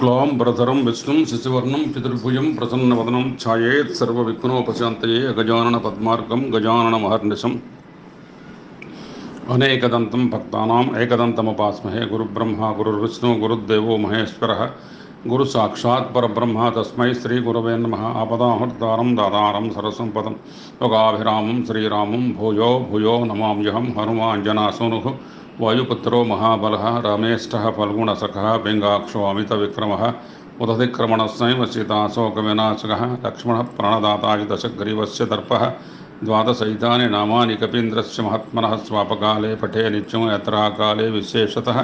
శుక్లాం భరధరం విష్ణుం శశివర్ణం పితృభుజం ప్రసన్నవదనం ఛాయేత్ సర్వవిఘ్నోపశాంతయే గజానన పద్మార్గం గజానన మహర్నిశం అనేకదంతం భక్తానాం ఏకదంతముపాస్మహే గురుబ్రహ్మ గురుర్విష్ణు గురుదేవో మహేశ్వర గురు సాక్షాత్ పరబ్రహ్మ తస్మై శ్రీ గురవే నమ ఆపదాహర్తారం దాదారం సరసంపదం యోగాభిరామం శ్రీరామం భూయో భూయో నమామ్యహం హనుమాంజనాసూను वायुपुत्रो महाबलः रमेष्ठः फल्गुणसखः बिङ्गाक्षो अमितविक्रमः उदधिक्रमणस्नैव सीताशोकविनाशकः लक्ष्मणः प्रणदाताय दशग्रीवस्य दर्पः द्वादशैतानि नामानि कपीन्द्रस्य महात्मनः स्वापकाले पठे नित्यं यत्राकाले विशेषतः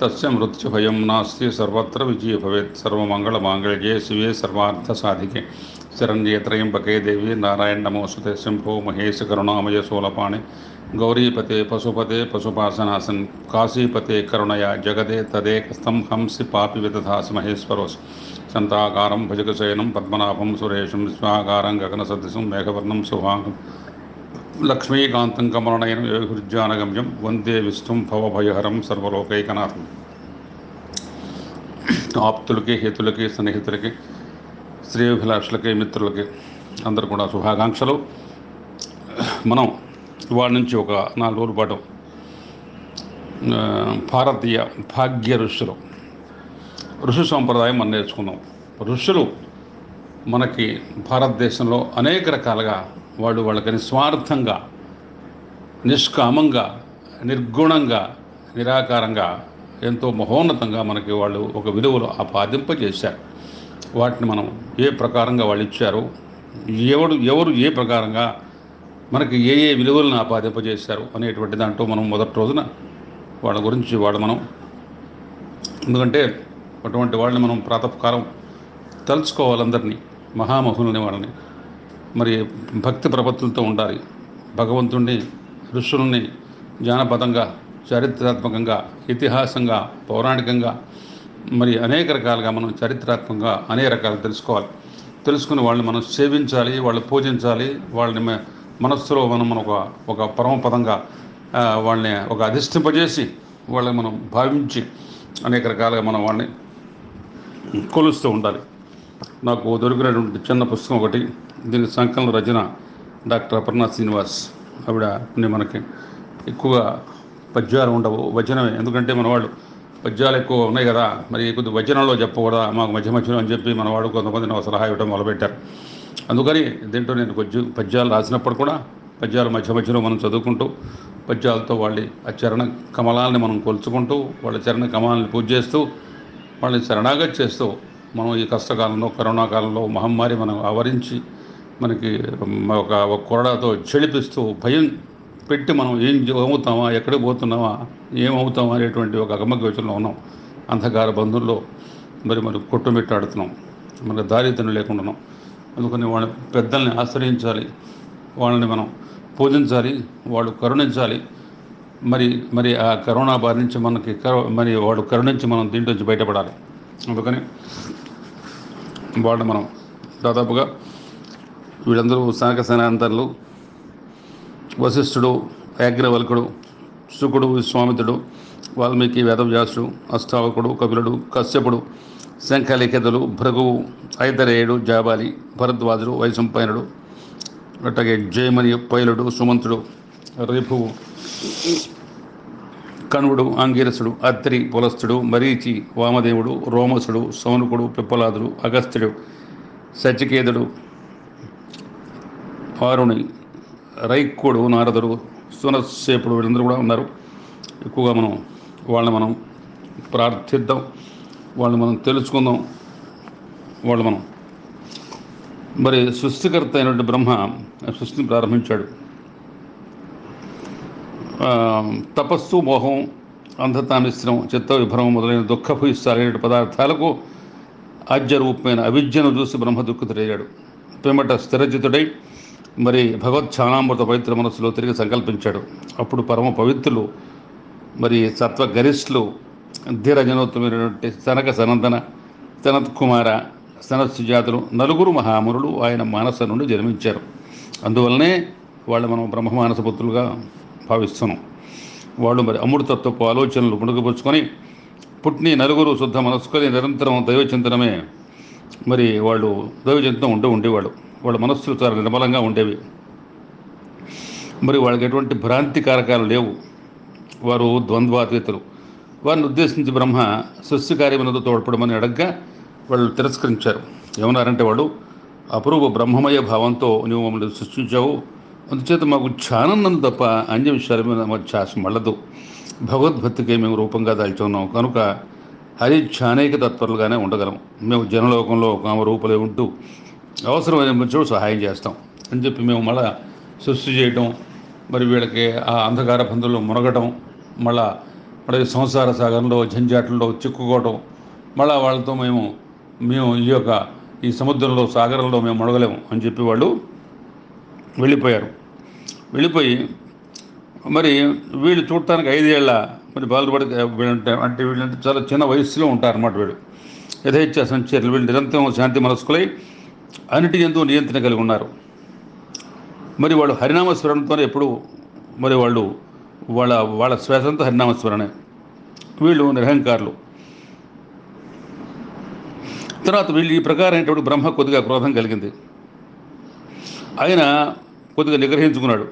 तस् मृत्युभय नास्ति सर्वत्र विजये भवेत् सर्वमङ्गलमाङ्गल्ये शिवे सर्वार्थसाधिके शरण्ये त्र्यम्बके देवी नारायण नमोऽस्तु शंभो महेश करुणामय सोलपाणे గౌరీపతే పశుపతే పశుపాసనాసన్ కాశీపతే కరుణయ జగదే తదేకస్తం హంసి పాపి విదధాసి మహేశ్వరోస్ సంతాకారం భుజగశయనం పద్మనాభం సురేషం విశ్వాకారం గగనసదృశం మేఘవర్ణం శుభాంగం లక్ష్మీకాంతం కమలనయనం యోగిర్జానగమ్యం వందే విష్ణుం భవభయహరం సర్వలోకైకనాథం ఆప్తులకి హితులకి స్నేహితులకి శ్రేయోభిలాషులకి మిత్రులకి అందరు కూడా శుభాకాంక్షలు. మనం ఇవాళ నుంచి ఒక నాలుగు రోజుల పాటు భారతీయ భాగ్య ఋషులు ఋషి సాంప్రదాయం మనం నేర్చుకున్నాం. ఋషులు మనకి భారతదేశంలో అనేక రకాలుగా వాళ్ళు వాళ్ళకి నిస్వార్థంగా నిష్కామంగా నిర్గుణంగా నిరాకారంగా ఎంతో మహోన్నతంగా మనకి వాళ్ళు ఒక విలువలు ఆపాదింపజేశారు. వాటిని మనం ఏ ప్రకారంగా వాళ్ళు ఇచ్చారు? ఎవడు ఎవరు ఏ ప్రకారంగా మనకి ఏ ఏ విలువలను ఆపాదింపజేశారు అనేటువంటి దాంట్లో మనం మొదటి రోజున వాళ్ళ గురించి వాళ్ళు మనం ఎందుకంటే అటువంటి వాళ్ళని మనం ప్రాతకాలం తలుచుకోవాలందరినీ మహామహులని వాళ్ళని. మరి భక్తి ప్రపత్తులతో ఉండాలి. భగవంతుణ్ణి ఋషుల్ని జానపదంగా చారిత్రాత్మకంగా ఇతిహాసంగా పౌరాణికంగా మరి అనేక రకాలుగా మనం చారిత్రాత్మకంగా అనేక రకాలు తెలుసుకోవాలి. తెలుసుకుని వాళ్ళని మనం సేవించాలి వాళ్ళు పూజించాలి వాళ్ళని మనస్సులో మనం మనం ఒక ఒక పరమపదంగా వాళ్ళని ఒక అధిష్టింపజేసి వాళ్ళని మనం భావించి అనేక రకాలుగా మనం వాళ్ళని కొలుస్తూ ఉండాలి. నాకు దొరికినటువంటి చిన్న పుస్తకం ఒకటి దీని సంకలన రచన డాక్టర్ అపర్ణ శ్రీనివాస్ ఆవిడ కొన్ని మనకి ఎక్కువగా పద్యాలు ఉండవు వచనమే. ఎందుకంటే మన వాళ్ళు పద్యాలు ఎక్కువ ఉన్నాయి కదా మరి కొద్ది వచనంలో చెప్పకూడదా? మాకు మధ్య మధ్యలో అని చెప్పి మన వాడు కొంతమంది నాకు సలహా ఇవ్వడం మొదలుపెట్టారు. అందుకని దీంట్లో నేను కొంచెం పద్యాలు రాసినప్పుడు కూడా పద్యాలు మధ్య మధ్యలో మనం చదువుకుంటూ పద్యాలతో వాళ్ళ ఆ చరణ కమలాలని మనం కొలుచుకుంటూ వాళ్ళ చరణ కమలాలని పూజ చేస్తూ వాళ్ళని శరణాగతి చేస్తూ మనం ఈ కష్టకాలంలో కరోనా కాలంలో మహమ్మారి మనం ఆవరించి మనకి ఒక ఒక కొరడాతో చెడిపిస్తూ భయం పెట్టి మనం ఏం అవుతామా ఎక్కడికి పోతున్నామా ఏమవుతామా అనేటువంటి ఒక అగమగ్యోచనలో ఉన్నాం. అంధకార బంధుల్లో మరి మరి కొట్టుమిట్టాడుతున్నాం. మన దారిద్ర్యం లేకుండా ఉన్నాం. అందుకని వాళ్ళ పెద్దల్ని ఆశ్రయించాలి. వాళ్ళని మనం పూజించాలి వాళ్ళు కరుణించాలి. మరి మరి ఆ కరోనా బారి నుంచి మనకి మరి వాడు కరుణించి మనం దీంట్లో నుంచి బయటపడాలి. అందుకని వాళ్ళని మనం దాదాపుగా వీళ్ళందరూ సనక సేనాంతరులు వశిష్ఠుడు యాగ్రవల్కుడు శుకుడు విశ్వామిత్రుడు వాల్మీకి వేదవ్యాసుడు అష్టావకుడు కపిలుడు కశ్యపుడు శంఖలిఖితులు భృగువు ఐదరేయుడు జాబాలి భరద్వాజుడు వైశంపైనుడు అట్లాగే జయమని పైలుడు సుమంతుడు రేపువు కణువుడు ఆంగిరసుడు అత్రి పులస్తుడు మరీచి వామదేవుడు రోమసుడు సౌనుకుడు పిప్పలాదుడు అగస్త్యుడు సచికేతుడు వారుని రైక్కుడు నారదుడు సునసేపుడు వీళ్ళందరూ కూడా ఉన్నారు. ఎక్కువగా మనం వాళ్ళని మనం ప్రార్థిద్దాం. వాళ్ళని మనం తెలుసుకుందాం. వాళ్ళు మనం. మరి సృష్టికర్త అయినటువంటి బ్రహ్మ సృష్టిని ప్రారంభించాడు. తపస్సు మోహం అంధతామిశ్రం చిత్త విభ్రమం మొదలైన దుఃఖపు ఇష్టాలైన పదార్థాలకు ఆజ్యరూపమైన అవిద్యను చూసి బ్రహ్మ దుఃఖితుడయ్యాడు. పిమ్మట స్థిరజితుడై మరి భగవచ్ఛానామృత పవిత్ర మనస్సులో తిరిగి సంకల్పించాడు. అప్పుడు పరమ పవిత్రులు మరి సత్వ గరిష్ఠులు ధీరజనోత్తమైనటువంటి సనక సనందన సనత్ కుమార సనత్ సుజాతులు నలుగురు మహామునులు ఆయన మానస నుండి జన్మించారు. అందువల్లనే వాళ్ళు మనం బ్రహ్మ మానస భావిస్తున్నాం. వాళ్ళు మరి అమృతత్వపు ఆలోచనలు ముడుగుపుచ్చుకొని పుట్టిన నలుగురు శుద్ధ మనస్సుకొని నిరంతరం దైవచింతనమే మరి వాళ్ళు దైవచింతనం ఉంటూ ఉండేవాళ్ళు. వాళ్ళ మనస్సులు చాలా నిర్మలంగా ఉండేవి. మరి వాళ్ళకి ఎటువంటి భ్రాంతి కారకాలు లేవు. వారు ద్వంద్వాతీతులు. వారిని ఉద్దేశించి బ్రహ్మ సృష్టి కార్యమునతో తోడ్పడమని అడగ్గా వాళ్ళు తిరస్కరించారు. ఏమన్నారంటే వాడు అపూర్వ బ్రహ్మమయ భావంతో నువ్వు మమ్మల్ని సృష్టించావు. అందుచేత మాకు ధ్యానం తప్ప అన్య విషయాల మీద మా ఛాస మళ్ళదు. భగవద్భక్తికే మేము రూపంగా దాల్చున్నాం కనుక హరి ఛానేక తత్పరులుగానే ఉండగలం. మేము జనలోకంలో కామరూపులే ఉంటూ అవసరమైన చోటు సహాయం చేస్తాం. అని చెప్పి మేము మళ్ళా సృష్టి చేయటం మరి వీళ్ళకి ఆ అంధకార బంధువులు మునగటం మళ్ళా మళ్ళీ సంసార సాగరంలో జంజాటంలో చిక్కుకోవటం మళ్ళా వాళ్ళతో మేము మేము ఈ యొక్క ఈ సముద్రంలో సాగరంలో మేము మునగలేము అని చెప్పి వాళ్ళు వెళ్ళిపోయారు. వెళ్ళిపోయి మరి వీళ్ళు చూడటానికి ఐదేళ్ళ మరి బాలుపడి వీళ్ళంటే అంటే వీళ్ళంటే చాలా చిన్న వయసులో ఉంటారన్నమాట వీళ్ళు. యథేచ్ఛ సంచరులు వీళ్ళు నిరంతరం శాంతి మనస్కులై అన్నిటి ఎందుకు నియంత్రణ కలిగి ఉన్నారు. మరి వాళ్ళు హరినామస్మరణతో ఎప్పుడు మరి వాళ్ళు వాళ్ళ వాళ్ళ శ్వాసంత హరినామస్మరణే. వీళ్ళు నిరహంకారులు. తర్వాత వీళ్ళు ఈ ప్రకారమైనటువంటి బ్రహ్మ కొద్దిగా క్రోధం కలిగింది. ఆయన కొద్దిగా నిగ్రహించుకున్నాడు.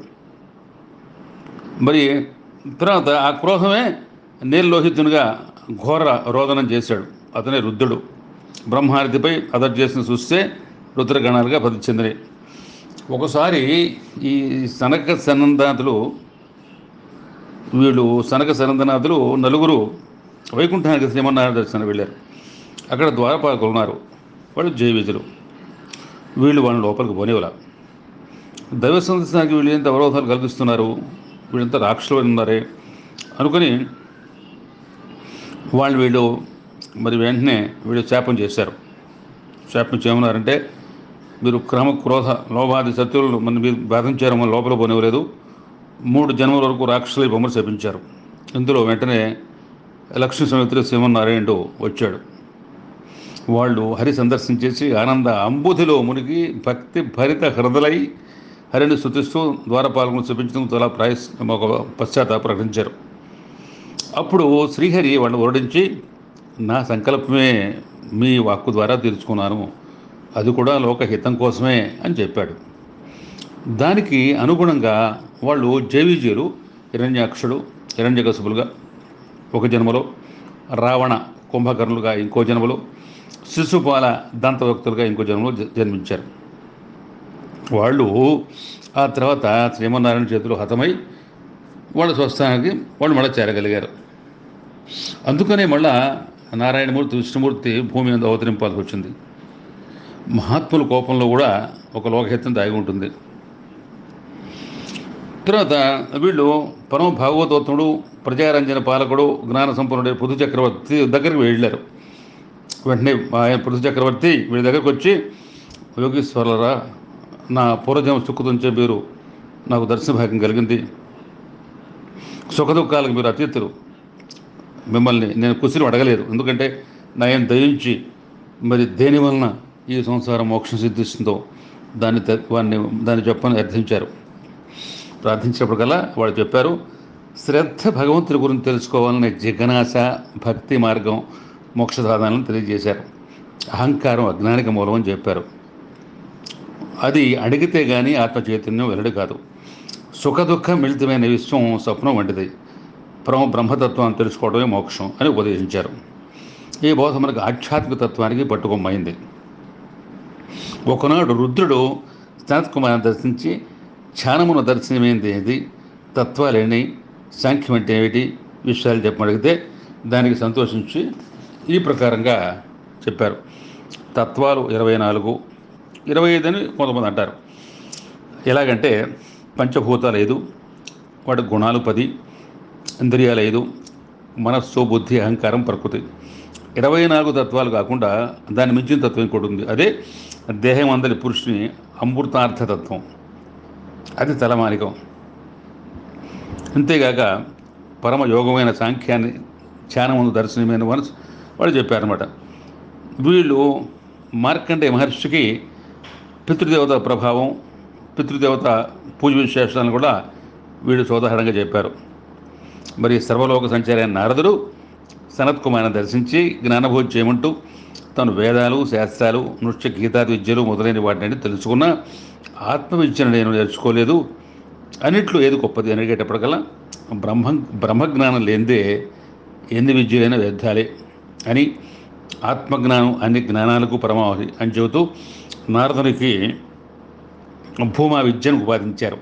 మరి తర్వాత ఆ క్రోధమే నీర్లోహితునిగా ఘోర రోదనం చేశాడు. అతనే రుద్రుడు. బ్రహ్మారతిపై అదర్ చేసిన చూస్తే రుద్రగణాలుగా పది చెందినాయి ఒకసారి ఈ సనక సనందాతులు వీళ్ళు సనక సనందనాథులు నలుగురు వైకుంఠానికి శ్రీమన్నారాయణ దర్శనం వెళ్ళారు. అక్కడ ద్వారపాలకులు ఉన్నారు. వాళ్ళు జయవిధులు వీళ్ళు వాళ్ళని లోపలికి పోనేవాళ్ళ దైవ సందర్శనానికి వీళ్ళు ఎంత అవరోధాలు కల్పిస్తున్నారు? వీళ్ళంతా రాక్షసులు ఉన్నారే? అనుకుని వాళ్ళు వీళ్ళు మరి వెంటనే వీళ్ళు శాపం చేశారు. శాపం చేయమన్నారంటే మీరు క్రమ క్రోధ లోభాది శత్రువులు మన మీరు బాధించారు మన లోపల పోనివ్వలేదు. మూడు జన్మల వరకు రాక్షసులు బొమ్మలు శపించారు ఇందులో వెంటనే లక్ష్మీ సమిత్రి సింహనారాయణుడు వచ్చాడు. వాళ్ళు హరి సందర్శించేసి ఆనంద అంబుధిలో మునిగి భక్తి భరిత హృదలై హరిని శృతిస్తూ ద్వారపాలకులను చూపించడం చాలా ప్రాయస్ ఒక పశ్చాత్తాప ప్రకటించారు. అప్పుడు శ్రీహరి వాళ్ళు ఓడించి నా సంకల్పమే మీ వాక్కు ద్వారా తీర్చుకున్నాను. అది కూడా లోకహితం కోసమే అని చెప్పాడు. దానికి అనుగుణంగా వాళ్ళు జైవిజీలు హిరణ్యాక్షుడు హిరణ్యకశుపులుగా ఒక జన్మలో రావణ కుంభకర్ణులుగా ఇంకో జన్మలో శిశుపాల దంతవక్తులుగా ఇంకో జన్మలో జన్మించారు. వాళ్ళు ఆ తర్వాత శ్రీమన్నారాయణ చేతులు హతమై వాళ్ళ స్వస్థానానికి వాళ్ళు మళ్ళీ చేరగలిగారు. అందుకనే మళ్ళా నారాయణమూర్తి విష్ణుమూర్తి భూమి మీద అవతరింపాల్సి వచ్చింది. మహాత్ముల కోపంలో కూడా ఒక లోకహితం దాగి ఉంటుంది. తర్వాత వీళ్ళు పరమ భాగవతోత్తముడు ప్రజారంజన పాలకుడు జ్ఞాన సంపన్నుడు పృథు చక్రవర్తి దగ్గరికి వెళ్ళారు. వెంటనే ఆయన పృథు చక్రవర్తి వీళ్ళ దగ్గరికి వచ్చి యోగేశ్వరరా నా పూర్వజన్మ సుఖతుంచే మీరు నాకు దర్శన భాగ్యం కలిగింది. సుఖదుఖాలకు మీరు అతీతులు. మిమ్మల్ని నేను కుసిరి అడగలేదు. ఎందుకంటే నయం దయించి మరి దేని వలన ఈ సంసారం మోక్షం సిద్ధిస్తుందో దాన్ని వాడిని దాన్ని చెప్పని అర్థించారు. ప్రార్థించినప్పుడు గల వాళ్ళు చెప్పారు శ్రద్ధ భగవంతుడి గురించి తెలుసుకోవాలనే జిజ్ఞాస భక్తి మార్గం మోక్ష సాధనాలను తెలియజేశారు. అహంకారం అజ్ఞానిక మూలం అని చెప్పారు. అది అడిగితే కానీ ఆత్మ చైతన్యం వెల్లడి కాదు. సుఖ దుఃఖ మిళితమైన విశ్వం స్వప్నం వంటిది. పరమ బ్రహ్మతత్వాన్ని తెలుసుకోవడమే మోక్షం అని ఉపదేశించారు. ఈ బోధ మనకు ఆధ్యాత్మిక తత్వానికి పట్టుకొమ్మైంది ఒకనాడు రుద్రుడు సనత్ కుమార్ని దర్శించి ధ్యానమున దర్శనమైంది ఏది తత్వాలేని సాంఖ్యం అంటే ఏమిటి? విషయాలు చెప్పమడిగితే దానికి సంతోషించి ఈ ప్రకారంగా చెప్పారు. తత్వాలు ఇరవై నాలుగు ఇరవై ఐదు అని కొంతమంది అంటారు. ఎలాగంటే పంచభూతాలు ఐదు వాటి గుణాలు పది ఇంద్రియాలు ఐదు మనస్సు బుద్ధి అహంకారం ప్రకృతి. ఇరవై నాలుగు తత్వాలు కాకుండా దాన్ని మించిన తత్వం ఇంకోటి ఉంది. అదే దేహం అందరి పురుషుని అమృతార్థతత్వం. అది తలమానికం అంతేగాక పరమ యోగమైన సాంఖ్యాన్ని ధ్యానముందు దర్శనమైన మనసు వాళ్ళు చెప్పారనమాట వీళ్ళు మార్కండే మహర్షికి పితృదేవత ప్రభావం పితృదేవత పూజ విశేషాలను కూడా వీళ్ళు సోదాహరణంగా చెప్పారు. మరి సర్వలోక సంచారైన నారదుడు సనత్ కుమార్ని దర్శించి జ్ఞానభోజ చేయమంటూ తను వేదాలు శాస్త్రాలు నృత్య గీతాది విద్యలు మొదలైన వాటిని తెలుసుకున్న ఆత్మవిద్యను నేను నేర్చుకోలేదు. అన్నిట్లో ఏది గొప్పది అడిగేటప్పటికల్లా బ్రహ్మ బ్రహ్మజ్ఞానం లేనిదే ఎన్ని విద్యలైనా వ్యర్థాలే అని ఆత్మజ్ఞానం అన్ని జ్ఞానాలకు పరమావధి అని చెబుతూ నారదునికి భూమా విద్యను ఉపాదించారు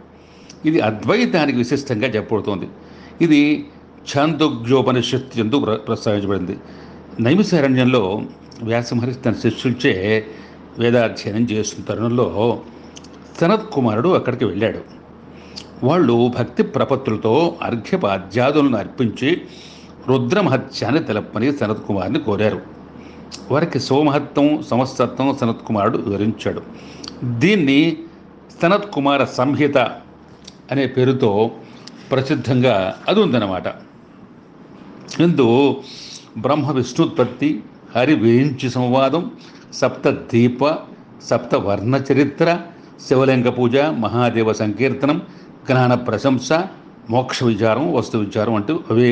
ఇది అద్వైతానికి విశిష్టంగా చెప్పబడుతోంది. ఇది ఛాందోగ్యోపనిషత్తు ఎందు ప్ర ప్రస్తావించబడింది. నైమిసారణ్యంలో వ్యాసమహర్షి తన శిష్యులచే వేదాధ్యయనం చేస్తున్న తరుణంలో సనత్ కుమారుడు అక్కడికి వెళ్ళాడు. వాళ్ళు భక్తి ప్రపత్తులతో అర్ఘ్యపాద్యాదులను అర్పించి రుద్రమహత్యాన్ని తెలపని సనత్ కుమార్ని కోరారు. వారికి సోమహత్వం సమస్తత్వం సనత్ కుమారుడు వివరించాడు. దీన్ని సనత్ కుమార సంహిత అనే పేరుతో ప్రసిద్ధంగా అది ఉందన్నమాట. ఇందు బ్రహ్మ విష్ణుత్పత్తి హరి వేయించి సంవాదం సప్త దీప సప్త వర్ణ చరిత్ర శివలింగ పూజ మహాదేవ సంకీర్తనం జ్ఞాన ప్రశంస మోక్ష విచారం వస్తు విచారం అంటూ అవి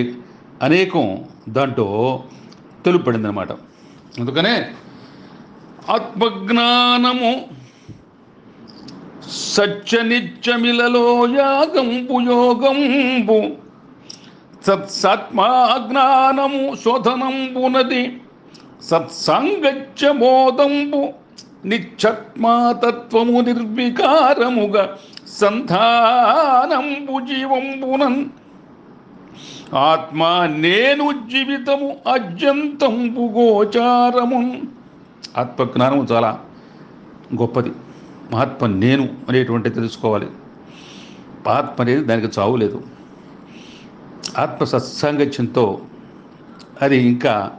అనేకం దాంట్లో తెలుపబడింది అనమాట అందుకనే ఆత్మజ్ఞానము సత్యనిత్యమిలలో యాగంబు యోగంబు సత్సాత్మాజ్ఞానము శోధనంబునది సత్సాంగత్య నిక్షత్మాతత్వము నిర్వికారముగా సంధానంబు జీవంబునన్. ఆత్మ నేను జీవితము అత్యంతంబు గోచారము ఆత్మజ్ఞానము చాలా గొప్పది. ఆత్మ నేను అనేటువంటి తెలుసుకోవాలి. ఆత్మ అనేది దానికి చావు లేదు. ఆత్మ సత్సాంగత్యంతో అది ఇంకా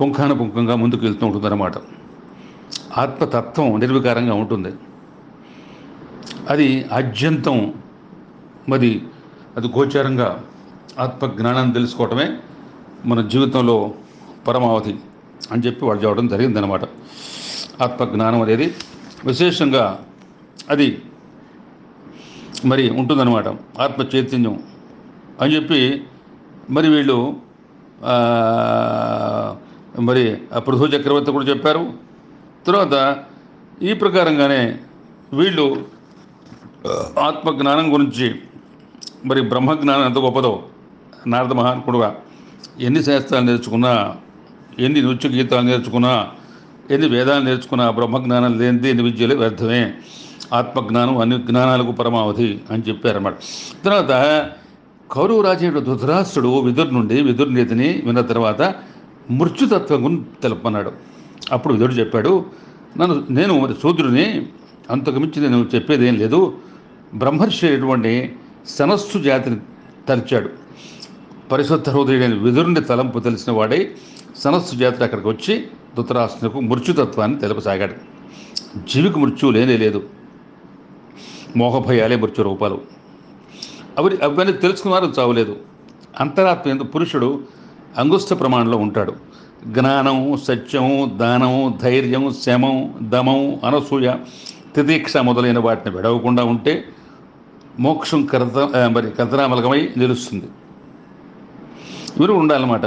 పుంఖానుపుంఖంగా ముందుకు వెళ్తూ ఉంటుందన్నమాట. ఆత్మతత్వం నిర్వికారంగా ఉంటుంది. అది ఆద్యంతం మరి అది గోచారంగా ఆత్మజ్ఞానాన్ని తెలుసుకోవటమే మన జీవితంలో పరమావధి అని చెప్పి వాళ్ళు చెప్పడం జరిగిందనమాట ఆత్మజ్ఞానం అనేది విశేషంగా అది మరి ఉంటుందన్నమాట. ఆత్మ చైతన్యం అని చెప్పి మరి వీళ్ళు మరి ఆ పృథు చక్రవర్తి కూడా చెప్పారు. తర్వాత ఈ ప్రకారంగానే వీళ్ళు ఆత్మజ్ఞానం గురించి మరి బ్రహ్మజ్ఞానం ఎంత గొప్పదో నారద మహాత్ముడుగా ఎన్ని శాస్త్రాలు నేర్చుకున్నా ఎన్ని నృత్య గీతాలు నేర్చుకున్నా ఎన్ని వేదాలు నేర్చుకున్నా బ్రహ్మజ్ఞానం లేనిది ఎన్ని విద్యలు వ్యర్థమే. ఆత్మజ్ఞానం అన్ని జ్ఞానాలకు పరమావధి అని చెప్పారన్నమాట. తర్వాత కౌరవ రాజేయుడు ధృతరాష్ట్రుడు విదురు నుండి విదురు నీతిని విన్న తర్వాత మృత్యుతత్వం గురించి తెలుపన్నాడు అప్పుడు విధుడు చెప్పాడు నన్ను నేను మరి శూద్రుని అంతకు మించి నేను చెప్పేది ఏం లేదు. బ్రహ్మర్షి అయినటువంటి సనస్సు జాతిని తలిచాడు పరిశుద్ధ హృదయుడైన విదురుని తలంపు తెలిసిన వాడే సనస్సు జాతి అక్కడికి వచ్చి ధృతరాష్ట్రకు మృత్యుతత్వాన్ని తెలపసాగాడు. జీవికి మృత్యువు లేనే లేదు. మోహభయాలే మృత్యు రూపాలు. అవి అవన్నీ తెలుసుకున్నారు చావలేదు. అంతరాత్మ ఎందు పురుషుడు అంగుష్ట ప్రమాణంలో ఉంటాడు. జ్ఞానం సత్యం దానం ధైర్యం శమం దమం అనసూయ తిదీక్ష మొదలైన వాటిని విడవకుండా ఉంటే మోక్షం కర్త మరి కర్తనామలకమై నిలుస్తుంది. ఇవి ఉండాలన్నమాట.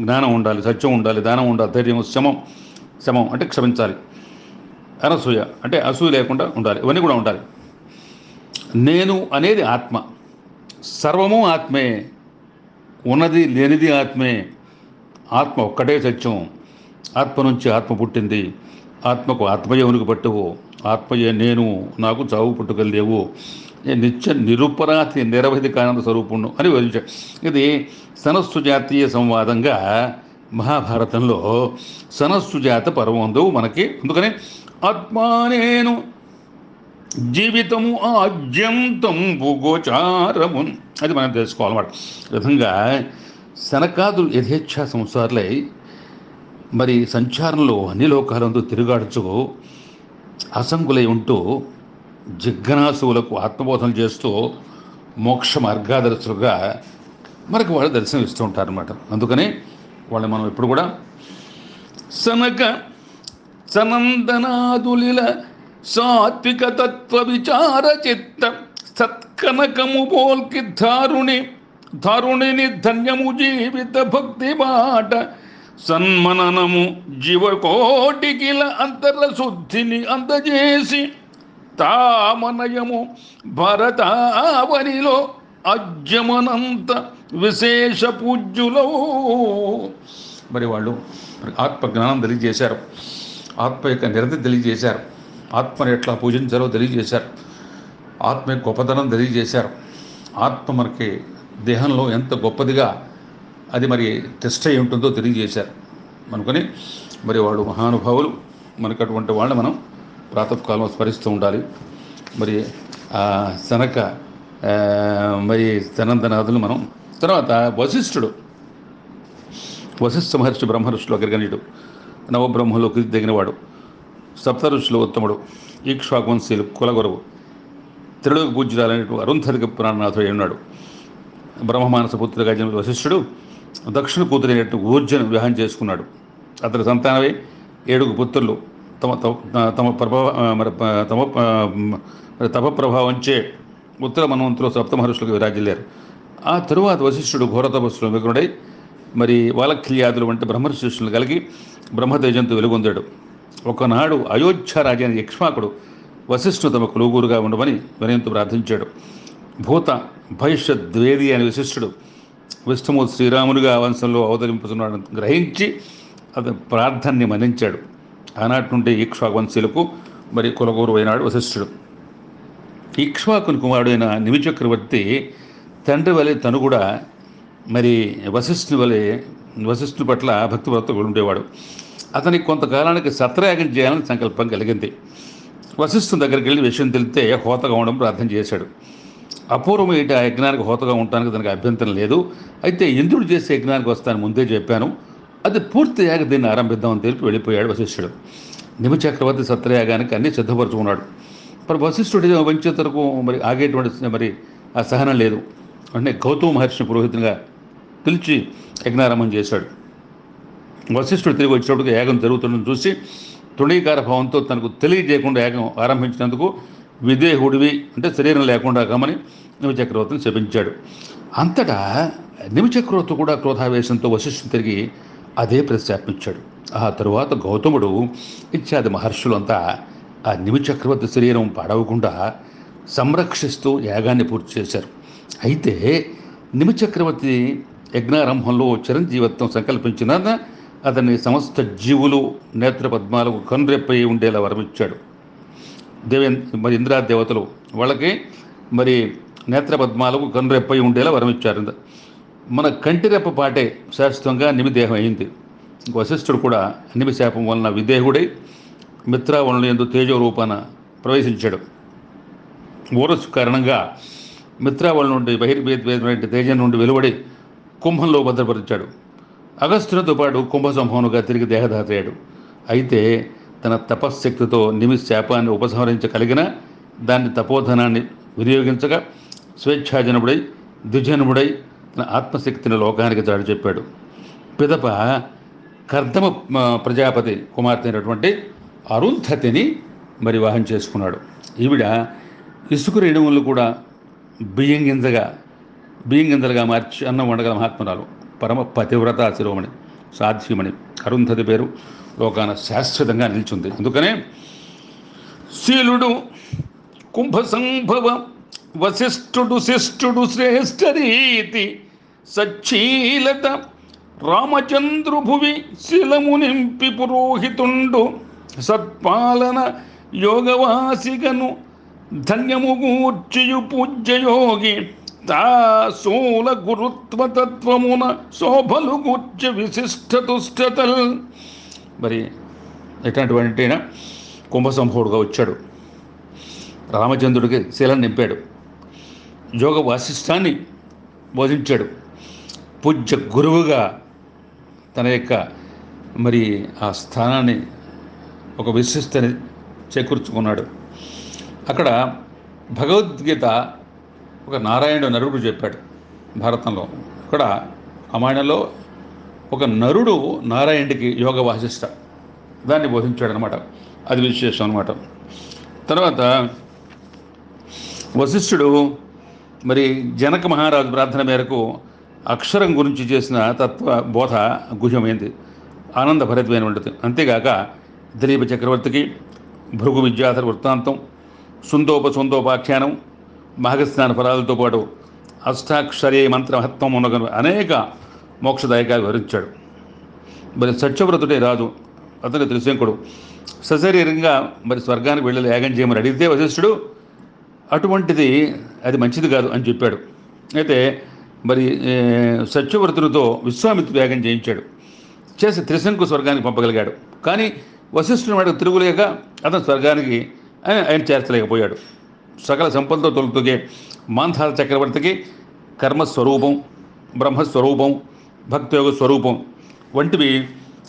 జ్ఞానం ఉండాలి సత్యం ఉండాలి దానం ఉండాలి ధైర్యం శమం శమం అంటే క్షమించాలి. అనసూయ అంటే అసూయ లేకుండా ఉండాలి ఇవన్నీ కూడా ఉండాలి. నేను అనేది ఆత్మ. సర్వము ఆత్మే. ఉన్నది లేనిది ఆత్మే. ఆత్మ ఒక్కటే సత్యం. ఆత్మ నుంచి ఆత్మ పుట్టింది. ఆత్మకు ఆత్మయే ఉనికి పట్టువు. ఆత్మయే నేను నాకు చావు పుట్టుకలు లేవు నేను నిత్య నిరుపరాతి నిరవధికానంద స్వరూపుణ్ణు అని వివరించాడు ఇది సనస్సు జాతీయ సంవాదంగా మహాభారతంలో సనస్సు జాత పర్వందు మనకి. అందుకని ఆత్మానేను జీవితము ఆద్యంతంబు భూగోచారము అది మనం తెలుసుకోవాలన్నమాట. విధంగా శనకాదులు యథేచ్ఛా సంసారులై మరి సంచారంలో అన్ని లోకాలందు తిరుగాడుచు అసంగులై ఉంటూ జిజ్ఞాసువులకు ఆత్మబోధన చేస్తూ మోక్ష మార్గాదర్శులుగా మనకు వాళ్ళు దర్శనం ఇస్తూ ఉంటారనమాట అందుకని వాళ్ళు మనం ఇప్పుడు కూడా సనక సనందనాదులిల సాత్విక తత్వ విచార చిత్త సత్కనకము పోల్కి దారుణి ధరుణిని ధన్యము జీవిత భక్తి మాట సన్మననము జీవకోటికిల అంతర శుద్ధిని అందజేసి తామనయము భరతావనిలో అజ్యమనంత విశేష పూజ్యులో మరి వాళ్ళు ఆత్మజ్ఞానం తెలియజేశారు. ఆత్మ యొక్క నిరతి తెలియజేశారు. ఆత్మను ఎట్లా పూజించారో తెలియజేశారు. ఆత్మ యొక్క గొప్పతనం తెలియజేశారు. ఆత్మ మనకి దేహంలో ఎంత గొప్పదిగా అది మరి టెస్ట్ అయి ఉంటుందో తెలియజేశారు. అనుకొని మరి వాళ్ళు మహానుభావులు మనకు అటువంటి వాళ్ళని మనం ప్రాతకాలం స్మరిస్తూ ఉండాలి. మరి శనక మరి సనందనాథులు మనం తర్వాత వశిష్ఠుడు వశిష్ఠ మహర్షి బ్రహ్మఋషులు అగ్రగణ్యుడు నవబ్రహ్మలోకి దిగినవాడు సప్తఋషులు ఉత్తముడు ఈక్ష్వాగువంశీలు కులగొరవు త్రిలోక పూజ్యురాలైనటు అరుంధతిక పురాణనాథుడు అయి ఉన్నాడు. బ్రహ్మమానస పుత్రుడిగా జన్మ వశిష్ఠుడు దక్షిణ కూతురైనట్టు ఊర్జను వివాహం చేసుకున్నాడు. అతని సంతానమే ఏడుగు పుత్రులు. తమ తమ తమ ప్రభావ మరి తమ తప ప్రభావంచే ఉత్తర మన్వంతులు సప్త మహర్షులకు విరాజిల్లారు. ఆ తరువాత వశిష్ఠుడు ఘోర తపస్సులో విగ్రుడై మరి వాలఖ్యాదులు వంటి బ్రహ్మశిష్యులు కలిగి బ్రహ్మతేజంతో వెలుగొందాడు. ఒకనాడు అయోధ్య రాజైన యక్ష్మాకుడు వశిష్ఠుడు తమ కులుగురుగా ఉండమని వినయంతో ప్రార్థించాడు. భూత భవిష్యత్ ద్వేది అనే విశిష్టుడు విష్ణుమూర్తి శ్రీరామునిగా వంశంలో అవతరింపుతున్నాడని గ్రహించి అతని ప్రార్థనని మన్నించాడు. ఆనాటి నుండి ఈక్ష్వావంశీలకు మరి కులగూరు అయినాడు వశిష్ఠుడు. ఈక్ష్వాకుని కుమారుడైన నిమిచక్రవర్తి తండ్రి వలె తను కూడా మరి వశిష్ఠుని వలె వశిష్ఠుని పట్ల భక్తివ్రత ఉండేవాడు. అతనికి కొంతకాలానికి సత్రయాగం చేయాలని సంకల్పం కలిగింది. వశిష్ఠుని దగ్గరికి వెళ్ళి విషయం తెలిస్తే హోతగా ఉండడం ప్రార్థన చేశాడు. అపూర్వం ఆ యజ్ఞానికి హోతగా ఉండటానికి దానికి అభ్యంతరం లేదు. అయితే ఇంద్రుడు చేసే యజ్ఞానికి వస్తాను ముందే చెప్పాను. అది పూర్తి యాగ దీన్ని ఆరంభిద్దామని తెలిపి వెళ్ళిపోయాడు వశిష్ఠుడు. నిమ చక్రవర్తి సత్రయాగానికి అన్ని సిద్ధపరచుకున్నాడు. మరి వశిష్ఠుడి వంచేతరకు మరి ఆగేటువంటి మరి ఆ సహనం లేదు. అంటే గౌతమ మహర్షిని పురోహితునిగా పిలిచి యజ్ఞారంభం చేశాడు. వశిష్ఠుడు తిరిగి వచ్చేటప్పుడు యాగం జరుగుతుండడం చూసి తుణీకార భావంతో తనకు తెలియజేయకుండా యాగం ఆరంభించినందుకు విదేహుడివి అంటే శరీరం లేకుండా కామని నిమిచక్రవర్తిని శపించాడు. అంతటా నిమచక్రవర్తి కూడా క్రోధావేశంతో వశిష్ఠుని తిరిగి అదే ప్రశాపించాడు ఆ తరువాత గౌతముడు ఇత్యాది మహర్షులంతా ఆ నిమిచక్రవర్తి శరీరం పాడవకుండా సంరక్షిస్తూ యాగాన్ని పూర్తి చేశారు. అయితే నిమచక్రవర్తి యజ్ఞారంభంలో చిరంజీవత్వం సంకల్పించిన అతన్ని సమస్త జీవులు నేత్ర పద్మాలకు కనురెప్పై ఉండేలా వరమిచ్చాడు. దేవే మరి ఇంద్రా దేవతలు వాళ్ళకి మరి నేత్ర పద్మాలకు కనురెప్పై ఉండేలా వరమిచ్చారు. మన కంటిరెప్ప పాటే శాశ్వతంగా నిమిదేహం అయింది. వశిష్ఠుడు కూడా నిమిశాపం వలన విదేహుడై మిత్రావనులు ఎందు తేజో రూపాన ప్రవేశించాడు. ఊరస్సు కారణంగా మిత్రావళి నుండి బహిర్భేదమైన తేజం నుండి వెలువడి కుంభంలో భద్రపరిచాడు. అగస్త్యునితో పాటు కుంభ సంభవనుగా తిరిగి దేహదాతయ్యాడు. అయితే తన తపశ్శక్తితో నిమి శాపాన్ని ఉపసంహరించగలిగిన దాన్ని తపోధనాన్ని వినియోగించగా స్వేచ్ఛాజనుడై ద్విజనుడై తన ఆత్మశక్తిని లోకానికి చాటి చెప్పాడు పిదప కర్దమ ప్రజాపతి కుమార్తె అయినటువంటి అరుంధతిని మరి వివాహం చేసుకున్నాడు. ఈవిడ ఇసుక రేణువులను కూడా బియ్యం గింజగా బియ్యం గింజలుగా మార్చి అన్నం వండగల మహాత్మురాలు. పరమ పతివ్రత శిరోమణి సాధ్యమణి అరుంధతి పేరు. లోకాన శాశ్వతంగా నిలిచింది. అందుకనే శీలుడు కుంభ సంభవ వశిష్ఠుడు శిష్ఠుడు శ్రేష్ఠరీతి సచ్చీలత రామచంద్రుభువి శిలము నింపి పురోహితుండు సత్పాలన యోగవాసిగను ధన్యముగూర్చియు పూజ్యయోగి తా శూల గురుత్వతత్వమున శోభలు గూర్చి విశిష్టతుష్టతల్ మరి ఎట్లాంటివంటే కుంభ సంభవుడుగా వచ్చాడు. రామచంద్రుడికి శీలం నింపాడు. యోగ వాసిష్టాన్ని బోధించాడు పూజ్య గురువుగా తన యొక్క మరి ఆ స్థానాన్ని ఒక విశిష్టని చేకూర్చుకున్నాడు. అక్కడ భగవద్గీత ఒక నారాయణుడు నరుడు చెప్పాడు భారతంలో. ఇక్కడ రామాయణంలో ఒక నరుడు నారాయణుడికి యోగ వాసిష్ట దాన్ని బోధించాడు అనమాట అది విశేషం అనమాట తర్వాత వశిష్ఠుడు మరి జనక మహారాజు ప్రార్థన మేరకు అక్షరం గురించి చేసిన తత్వ బోధ గుహ్యమైంది. ఉండదు అంతేగాక దిలీప చక్రవర్తికి భృగు విద్యాధర వృత్తాంతం సుందోప సుందోపాఖ్యానం మహగస్నాన ఫలాలతో పాటు అష్టాక్షరే మంత్రమహత్వం ఉన్న అనేక మోక్షదాయగా వివరించాడు మరి సత్యవ్రతుడే రాజు అతని త్రిశంకుడు సశరీరంగా మరి స్వర్గానికి వెళ్ళి యాగం చేయమని అడిగితే వశిష్ఠుడు అటువంటిది అది మంచిది కాదు అని చెప్పాడు. అయితే మరి ఏ, సత్యవ్రతునితో విశ్వామిత్రుడు యాగం చేయించాడు. చేసి త్రిశంకు స్వర్గానికి పంపగలిగాడు. కానీ వశిష్ఠుని వాడికి తిరుగులేక అతను స్వర్గానికి ఆయన ఆయన చేర్చలేకపోయాడు. సకల సంపదతో తొలుతుగే మాంధాల చక్రవర్తికి కర్మస్వరూపం బ్రహ్మస్వరూపం భక్తియోగ స్వరూపం వంటివి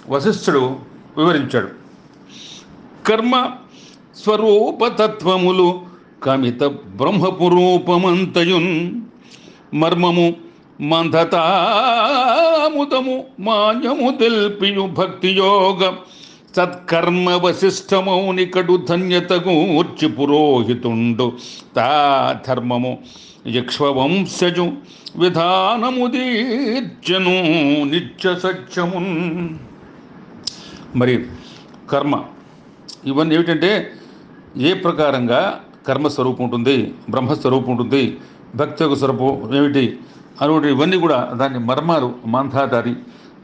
వశిష్ఠుడు వివరించాడు. కర్మ స్వరూపతత్వములు కమిత బ్రహ్మపురూపమంతయున్ మర్మము మందతాముదము మాన్యము తెల్పియు భక్తియోగ సత్కర్మ వశిష్టమౌనికడు ధన్యతగూర్చి పురోహితుండు తా ధర్మము యక్ష్వంశజు విధానముదీర్చను నిత్య సత్యమున్ మరి కర్మ ఇవన్నీ ఏమిటంటే ఏ ప్రకారంగా కర్మస్వరూపం ఉంటుంది బ్రహ్మస్వరూపం ఉంటుంది భక్తి యొక్క స్వరూపం ఏమిటి అనుకుంటే ఇవన్నీ కూడా దాని మర్మాలు మాంధాతారి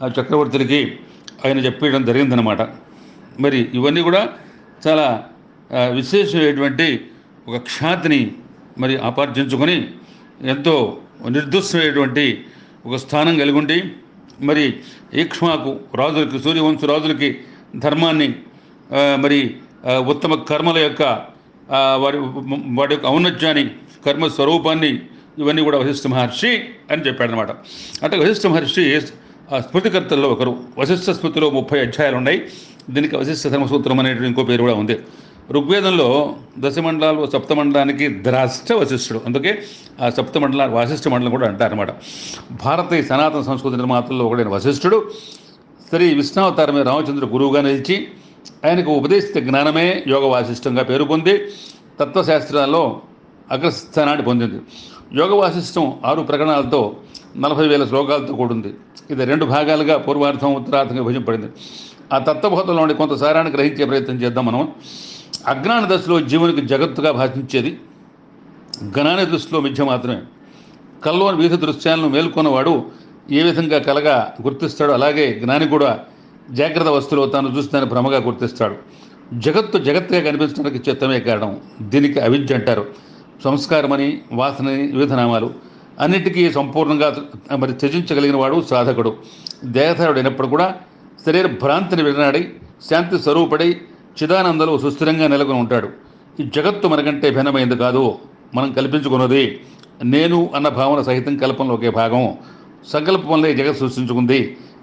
ఆ చక్రవర్తులకి ఆయన చెప్పేయడం జరిగిందనమాట మరి ఇవన్నీ కూడా చాలా విశేషమైనటువంటి ఒక ఖ్యాతిని మరి ఆపార్జించుకొని ఎంతో నిర్దుష్టమైనటువంటి ఒక స్థానం కలిగి ఉండి మరి ఈక్ష్మాకు రాజులకి సూర్యవంశ రాజులకి ధర్మాన్ని మరి ఉత్తమ కర్మల యొక్క వారి వాటి యొక్క ఔన్నత్యాన్ని కర్మ స్వరూపాన్ని ఇవన్నీ కూడా వశిష్ఠ మహర్షి అని చెప్పాడనమాట అంటే వశిష్ఠ మహర్షి ఆ స్మృతికర్తల్లో ఒకరు. వశిష్ఠ స్మృతిలో ముప్పై అధ్యాయాలు ఉన్నాయి దీనికి వశిష్ఠ ధర్మసూత్రం అనేటువంటి ఇంకో పేరు కూడా ఉంది. ఋగ్వేదంలో దశమండలాలు సప్తమండలానికి ద్రాష్ట వశిష్ఠుడు. అందుకే ఆ సప్తమండల వాసిష్ఠ మండలం కూడా అంటారనమాట భారతీయ సనాతన సంస్కృతి నిర్మాతల్లో ఒకడైన వశిష్ఠుడు శ్రీ విష్ణావతారమే రామచంద్ర గురువుగా నిలిచి ఆయనకు ఉపదేశిత జ్ఞానమే యోగ వాసిష్టంగా పేరు పొంది తత్వశాస్త్రాల్లో అగ్రస్థానాన్ని పొందింది. యోగ వాసిష్టం ఆరు ప్రకరణాలతో నలభై వేల శ్లోకాలతో కూడింది. ఇది రెండు భాగాలుగా పూర్వార్థం ఉత్తరార్థంగా విభజింపడింది ఆ తత్వబోధంలోని కొంత సారాన్ని గ్రహించే ప్రయత్నం చేద్దాం మనం. అజ్ఞాన దశలో జీవునికి జగత్తుగా భాషించేది. జ్ఞాన దృష్టిలో మిథ్య మాత్రమే. కల్లోని వివిధ దృశ్యాలను మేల్కొన్నవాడు ఏ విధంగా కలగా గుర్తిస్తాడో అలాగే జ్ఞాని కూడా జాగ్రత్త వస్తువులో తాను చూస్తున్న భ్రమగా గుర్తిస్తాడు. జగత్తు జగత్తుగా కనిపించడానికి చిత్తమే కారణం. దీనికి అవిద్య అంటారు. సంస్కారమని వాసనని వివిధ నామాలు అన్నిటికీ సంపూర్ణంగా మరి త్యజించగలిగిన వాడు సాధకుడు. దేహధారుడు అయినప్పుడు కూడా శరీర భ్రాంతిని విడనాడి శాంతి స్వరూపడై చిదానందలో సుస్థిరంగా నెలకొని ఉంటాడు. ఈ జగత్తు మనకంటే భిన్నమైంది కాదు. మనం కల్పించుకున్నది నేను అన్న భావన సహితం కల్పనలో ఒకే భాగం. సంకల్పంలో జగత్ సృష్టించుకుంది.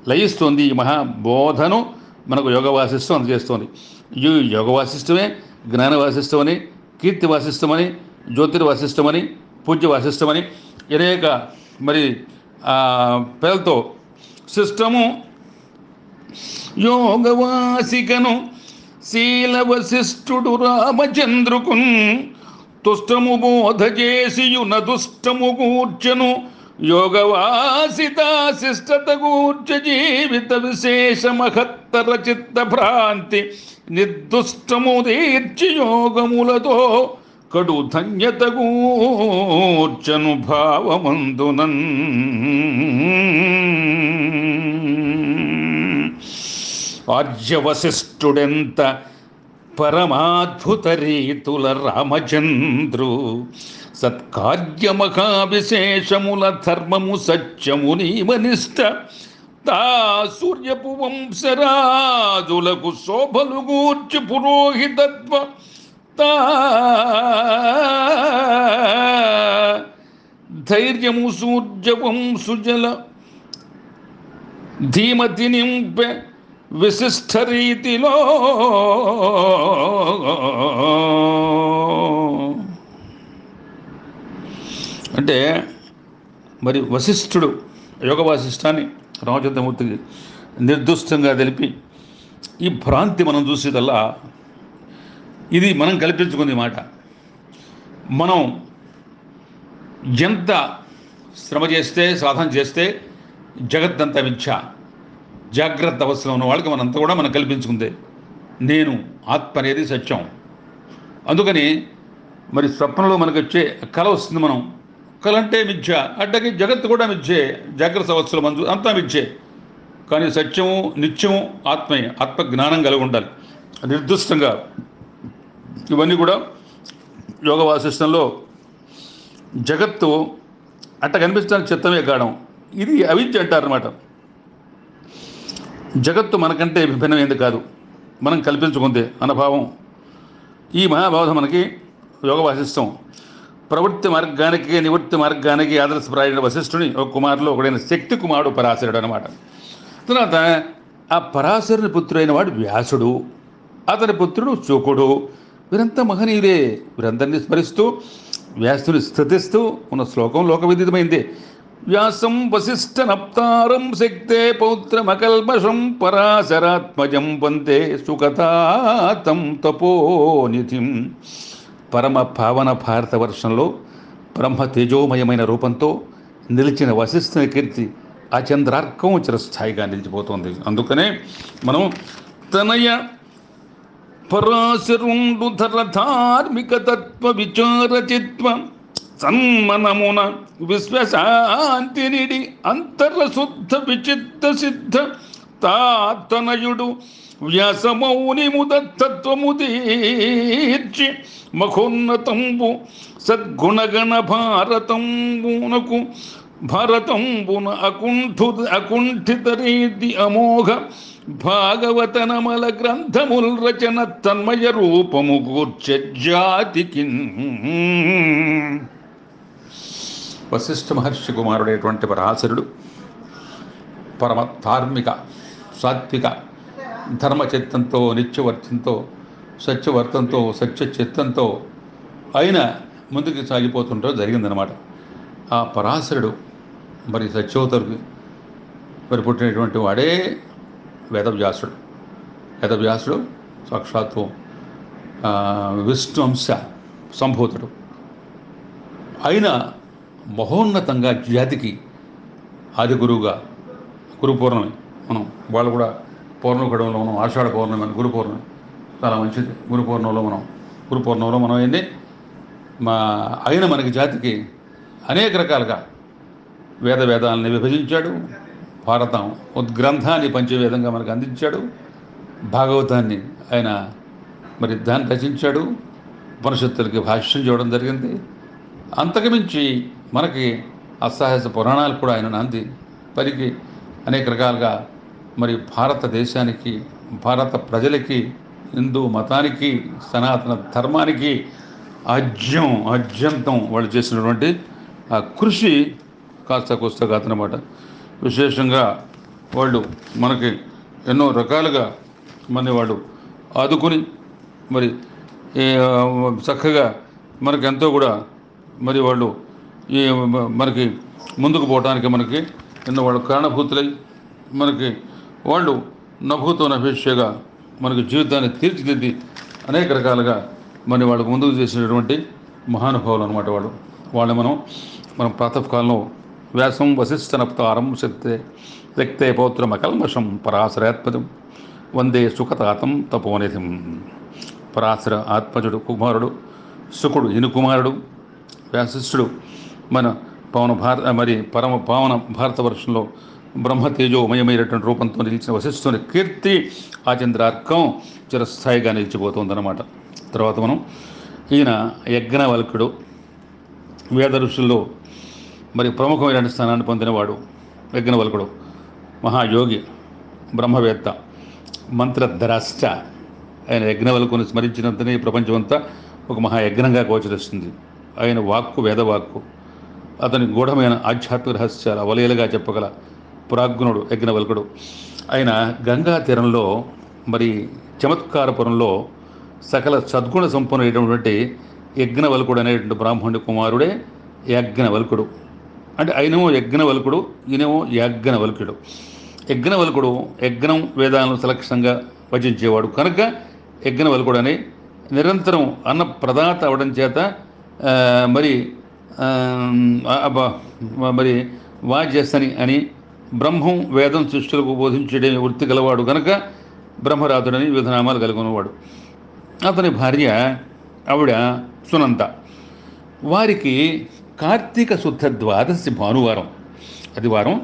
లయిస్తోంది ఈ మహాబోధను మనకు యోగ వాసిష్టం అందజేస్తోంది. ఈ యోగ వాసిష్టమే జ్ఞాన వాసిష్టమని కీర్తి వాసిష్టమని జ్యోతిర్వాసిష్టమని పూజ్య వాసిష్టమని అనేక మరి ఆ, పేర్లతో సిస్టము యోగవాసికను శీల వశిష్ఠుడు రామచంద్రుకున్ తుష్టము బోధ చేసియున దుష్టము కూర్చను యోగవాసిత కూర్చ జీవిత విశేష మహత్తర చిత్త భ్రాంతి నిర్దుష్టము తీర్చి యోగములతో కడు ధన్యత కూర్చను భావమందునన్. ఆర్యవశిష్ఠుడెంత పరమాద్భుత రీతుల రామచంద్రు సత్కార్యమహావిశేషముల ధర్మము సత్యము నీవనిష్ట తా సూర్యపు వంశరాజులకు శోభలు గూర్చి పురోహితత్వ తా. ధైర్యము సూర్యవంశుజల ధీమతి నింపే విశిష్ట రీతిలో. అంటే మరి వశిష్ఠుడు యోగ వాసిష్టాన్ని రామచంద్రమూర్తికి నిర్దుష్టంగా తెలిపి ఈ భ్రాంతి మనం చూసేదల్లా ఇది మనం కల్పించుకుంది మాట. మనం ఎంత శ్రమ చేస్తే సాధన చేస్తే జగత్తంత మిథ్య. జాగ్రత్త అవసరం ఉన్న వాళ్ళకి మనంతా కూడా మనం కల్పించుకుందే. నేను ఆత్మ అనేది సత్యం. అందుకని మరి స్వప్నంలో మనకు వచ్చే కళ వస్తుంది మనం. కళ అంటే మిథ్య అడ్డకి జగత్తు కూడా మిథ్యే జాగ్రత్త అవసరం మందు అంతా మిథ్యే. కానీ సత్యము నిత్యము ఆత్మే ఆత్మ జ్ఞానం కలిగి ఉండాలి. నిర్దిష్టంగా. ఇవన్నీ కూడా యోగ వాసిష్టంలో జగత్తు అట్ట కనిపించడానికి చిత్తమే కాడం ఇది అవిద్య అంటారనమాట జగత్తు మనకంటే విభిన్నమైంది కాదు. మనం కల్పించుకుంది అనభావం ఈ మహాభావం మనకి యోగ వాసిష్టం ప్రవృత్తి మార్గానికి నివృత్తి మార్గానికి ఆదర్శప్రాయుడు వశిష్ఠుని ఒక కుమారులో ఒకడైన శక్తి కుమారుడు పరాశరుడు అనమాట తర్వాత ఆ పరాశరుని పుత్రుడైన వాడు వ్యాసుడు. అతని పుత్రుడు శుకుడు. వీరంతా మహనీయులే. వీరందరినీ స్మరిస్తూ వ్యాసుని స్థుతిస్తూ ఉన్న శ్లోకం లోక విదితమైంది వ్యాసం వశిష్ఠ నప్తారం శక్తే పౌత్రమకల్మషం పరాశరాత్మజం వందే సుకథాతం తపోనిధిం. పరమ పావన భారతవర్షంలో బ్రహ్మ తేజోమయమైన రూపంతో నిలిచిన వశిష్ఠుని కీర్తి అచంద్రార్కం చిరస్థాయిగా నిలిచిపోతుంది. అందుకనే మనం తనయ పరాశరుండు ధర ధార్మిక తత్వ విచారచిత్వం సన్మనమున విశ్వశాంతినిడి అంతర శుద్ధ విచిత్త సిద్ధ తాతనయుడు వ్యాసమౌని ముదత్తత్వము తీర్చి మఖోన్నతంబు సద్గుణగణ భారతంబునకు భరతంబున అకుంఠు అకుంఠిత రీతి అమోఘ భాగవతనమల గ్రంథముల్ రచన తన్మయ రూపము గూర్చ జాతికి వశిష్ఠ మహర్షి కుమారుడైనటువంటి పరాశరుడు పరమ ధార్మిక సాత్విక ధర్మచిత్తంతో నిత్యవర్తంతో సత్యవర్తంతో సత్య చిత్తంతో ఆయన ముందుకు సాగిపోతుంటో జరిగిందనమాట ఆ పరాశరుడు మరి సత్యోతరుడు మరి పుట్టినటువంటి వాడే వేదవ్యాసుడు. వేదవ్యాసుడు సాక్షాత్తు ఆ, విష్ణు అంశ సంభూతుడు. అయిన మహోన్నతంగా జాతికి ఆది గురువుగా గురు పౌర్ణమి. మనం వాళ్ళు కూడా పౌర్ణమి మనం ఆషాఢ పౌర్ణమి అని గురు పౌర్ణమి. చాలా మంచిది. గురు మనం గురు మనం ఏంటి మా అయిన మనకి జాతికి అనేక రకాలుగా వేద వేదాలని విభజించాడు. భారతం ఉద్గ్రంథాన్ని పంచవేదంగా మనకు అందించాడు. భాగవతాన్ని ఆయన మరి దాన్ని రచించాడు. ఉపనిషత్తులకి భాష్యం చేయడం జరిగింది. అంతకుమించి మనకి అసహాయస పురాణాలు కూడా ఆయన నాంది. పరికి అనేక రకాలుగా మరి భారతదేశానికి భారత ప్రజలకి హిందూ మతానికి సనాతన ధర్మానికి అజ్యం అజ్యంతం వాళ్ళు చేసినటువంటి ఆ కృషి కాస్త కూస్త కాదనమాట విశేషంగా వాళ్ళు మనకి ఎన్నో రకాలుగా మన వాళ్ళు ఆదుకుని మరి చక్కగా మనకెంతో ఎంతో కూడా మరి వాళ్ళు ఈ మనకి ముందుకు పోవడానికి మనకి ఎన్నో వాళ్ళు కారణభూతులై మనకి వాళ్ళు నభూతో నభేష్యగా మనకి జీవితాన్ని తీర్చిదిద్ది అనేక రకాలుగా మరి వాళ్ళకు ముందుకు చేసినటువంటి మహానుభావులు అనమాట వాళ్ళు. వాళ్ళని మనం మనం ప్రాతకాలంలో వ్యాసం వశిష్ఠ నప్తారం శక్తే వ్యక్తే పౌత్రం అకల్మషం పరాశరాత్మజం వందే సుఖతాతం తపోనిధిం పరాశర ఆత్మజుడు కుమారుడు శుకుడు ఇను కుమారుడు వ్యాసిష్ఠుడు మన పవన భారత మరి పరమ పావన భారతవర్షంలో బ్రహ్మ తేజోమయమైనటువంటి రూపంతో నిలిచిన వశిష్ఠుని కీర్తి ఆచంద్రార్కం చిరస్థాయిగా నిలిచిపోతుందన్నమాట. తర్వాత మనం ఈయన యజ్ఞవల్కుడు వేద ఋషుల్లో మరి ప్రముఖమైన స్థానాన్ని పొందినవాడు యజ్ఞవల్కుడు మహాయోగి బ్రహ్మవేత్త మంత్రధరాష్ట ఆయన యజ్ఞవల్కుని స్మరించినంతనే ఈ ప్రపంచమంతా ఒక మహాయజ్ఞంగా గోచరిస్తుంది. ఆయన వాక్కు వేదవాక్కు అతని గూఢమైన ఆధ్యాత్మిక రహస్యాలు అవలీలగా చెప్పగల పురాగ్నుడు యజ్ఞవల్కుడు. ఆయన గంగా తీరంలో మరి చమత్కారపురంలో సకల సద్గుణ సంపన్నుడైనటువంటి యజ్ఞవల్కుడు అనేటువంటి బ్రాహ్మణుడి కుమారుడే యజ్ఞవల్కుడు. అంటే ఆయనేమో యజ్ఞవల్కుడు ఈయనేమో యాజ్ఞవల్కుడు. యజ్ఞవల్కుడు యజ్ఞం వేదాలను సలక్షణంగా వచించేవాడు. కనుక యజ్ఞవల్కుడు అని నిరంతరం అన్న ప్రదాత అవడం చేత మరి అబ్బా, మరి వాజ్యసని అని బ్రహ్మం వేదం సృష్టిలకు బోధించే వృత్తి గలవాడు గనక బ్రహ్మరాధుడని వివిధ నామాలు కలిగి అతని భార్య ఆవిడ సునంద. వారికి కార్తీక శుద్ధ ద్వాదశి భానువారం. అది వారం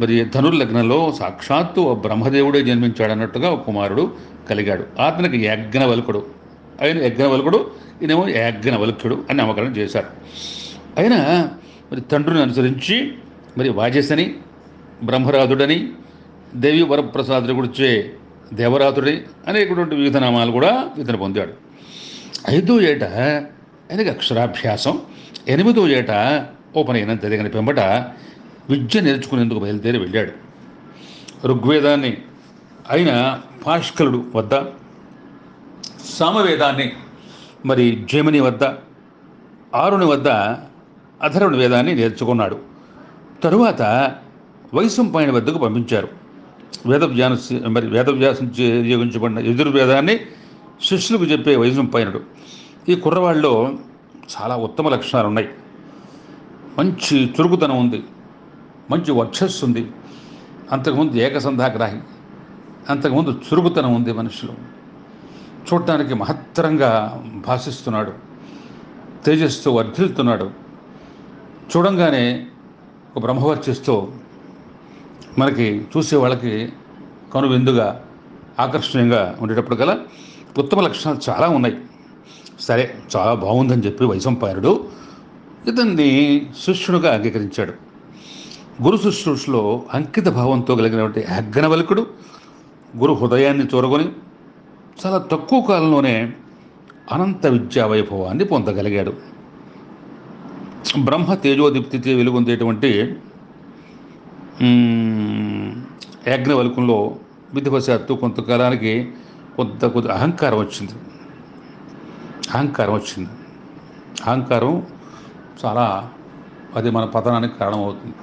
మరి ధనుర్లగ్నంలో సాక్షాత్తు ఓ బ్రహ్మదేవుడే జన్మించాడన్నట్టుగా ఒక కుమారుడు కలిగాడు. అతనికి యజ్ఞవల్కుడు. ఆయన యజ్ఞవల్కుడు ఈయనేమో యజ్ఞవల్క్యుడు అని నామకరణం చేశారు. ఆయన మరి తండ్రిని అనుసరించి మరి వాజసని బ్రహ్మరాధుడని దేవి వరప్రసాదుడు గుడిచే దేవరాతుడి అనేటువంటి వివిధ నామాలు కూడా ఇతను పొందాడు. ఐదో ఏట ఆయనకి అక్షరాభ్యాసం ఎనిమిదో ఏట ఉపనయనం జరిగిన పెంబట విద్య నేర్చుకునేందుకు బయలుదేరి వెళ్ళాడు. ఋగ్వేదాన్ని ఆయన పాష్కలుడు వద్ద సామవేదాన్ని మరి జమిని వద్ద ఆరుని వద్ద అధర్వణ వేదాన్ని నేర్చుకున్నాడు. తరువాత వైశంపాయని వద్దకు పంపించారు. వేదవ్యాన మరి వేదవ్యాసం నియోగించబడిన యజుర్వేదాన్ని శిష్యులకు చెప్పే వైశంపాయనుడు. ఈ కుర్రవాళ్ళలో చాలా ఉత్తమ లక్షణాలు ఉన్నాయి మంచి చురుకుతనం ఉంది. మంచి వర్చస్సు ఉంది. అంతకుముందు ఏకసంధాగ్రాహి అంతకుముందు చురుకుతనం ఉంది మనుషులు. చూడటానికి మహత్తరంగా భాషిస్తున్నాడు. తేజస్సు వర్ధిల్తున్నాడు చూడంగానే ఒక బ్రహ్మవర్చస్తో మనకి చూసే వాళ్ళకి కనువిందుగా ఆకర్షణీయంగా ఉండేటప్పుడు గల ఉత్తమ లక్షణాలు చాలా ఉన్నాయి. సరే చాలా బాగుందని చెప్పి వైశంపాయనుడు ఇతన్ని శిష్యుడుగా అంగీకరించాడు. గురు శుశ్రూషలో అంకిత భావంతో కలిగినటువంటి అగ్నవల్కుడు గురు హృదయాన్ని చూరగొని చాలా తక్కువ కాలంలోనే అనంత విద్యా వైభవాన్ని పొందగలిగాడు. బ్రహ్మ తేజోదీప్తితో వెలుగొందేటువంటి యాజ్ఞవల్కంలో విధివశాత్తు కొంతకాలానికి కొంత కొంత అహంకారం వచ్చింది. అహంకారం వచ్చింది. అహంకారం చాలా అది మన పతనానికి కారణమవుతుంది.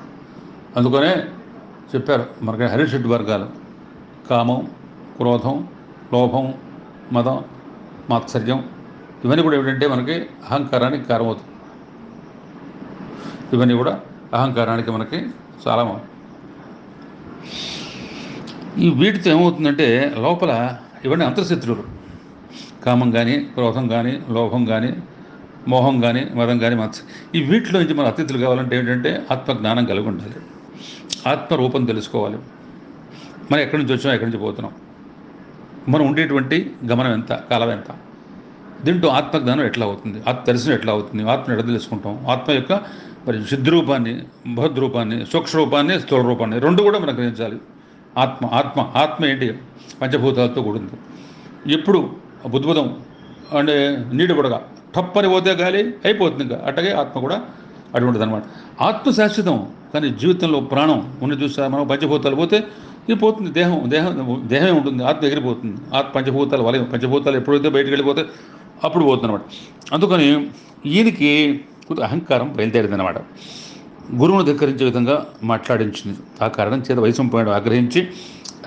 అందుకనే చెప్పారు మనకి హరిషడ్ వర్గాలు కామం క్రోధం లోభం మదం మాత్సర్యం ఇవన్నీ కూడా ఏమిటంటే మనకి అహంకారానికి కారణమవుతుంది ఇవన్నీ కూడా అహంకారానికి మనకి చాలా ఈ వీటితో ఏమవుతుందంటే లోపల ఇవన్నీ అంతర్శత్రువులు కామం కానీ క్రోధం కానీ లోభం కానీ మోహం కానీ మదం కానీ మత్స ఈ వీటిలో నుంచి మన అతిథులు కావాలంటే ఏంటంటే ఆత్మజ్ఞానం కలిగి ఉండాలి. ఆత్మ రూపం తెలుసుకోవాలి. మనం ఎక్కడి నుంచి వచ్చాం ఎక్కడి నుంచి పోతున్నాం. మనం ఉండేటువంటి గమనం ఎంత కాలం ఎంత? దీంట్లో ఆత్మజ్ఞానం ఎట్లా అవుతుంది? ఆత్మ దర్శనం ఎట్లా అవుతుంది? ఆత్మను ఎట్లా తెలుసుకుంటాం ఆత్మ యొక్క మరి సిద్ధరూపాన్ని బృహద్రూపాన్ని సూక్ష్మరూపాన్ని స్థూల రూపాన్ని రెండు కూడా మనం గ్రహించాలి ఆత్మ ఆత్మ ఆత్మ ఏంటి? పంచభూతాలతో కూడింది. ఎప్పుడు బుద్భుతం అంటే నీడు బుడగా టప్పని పోతే గాలి అయిపోతుంది ఇంకా. అట్టగే ఆత్మ కూడా అటువంటిది అనమాట ఆత్మ శాశ్వతం కానీ జీవితంలో ప్రాణం ఉన్న చూసా మనం పంచభూతాలు పోతే ఇది పోతుంది దేహం దేహం దేహమే ఉంటుంది ఆత్మ ఎగిరిపోతుంది. ఆత్మ పంచభూతాలు వలయం పంచభూతాలు ఎప్పుడైతే బయటకు వెళ్ళిపోతే అప్పుడు పోతుంది అనమాట అందుకని ఈయనకి కొద్ది అహంకారం బయలుదేరిందనమాట గురువును ధిక్కరించే విధంగా మాట్లాడించింది. ఆ కారణం చేత వైశంపాయుడు ఆగ్రహించి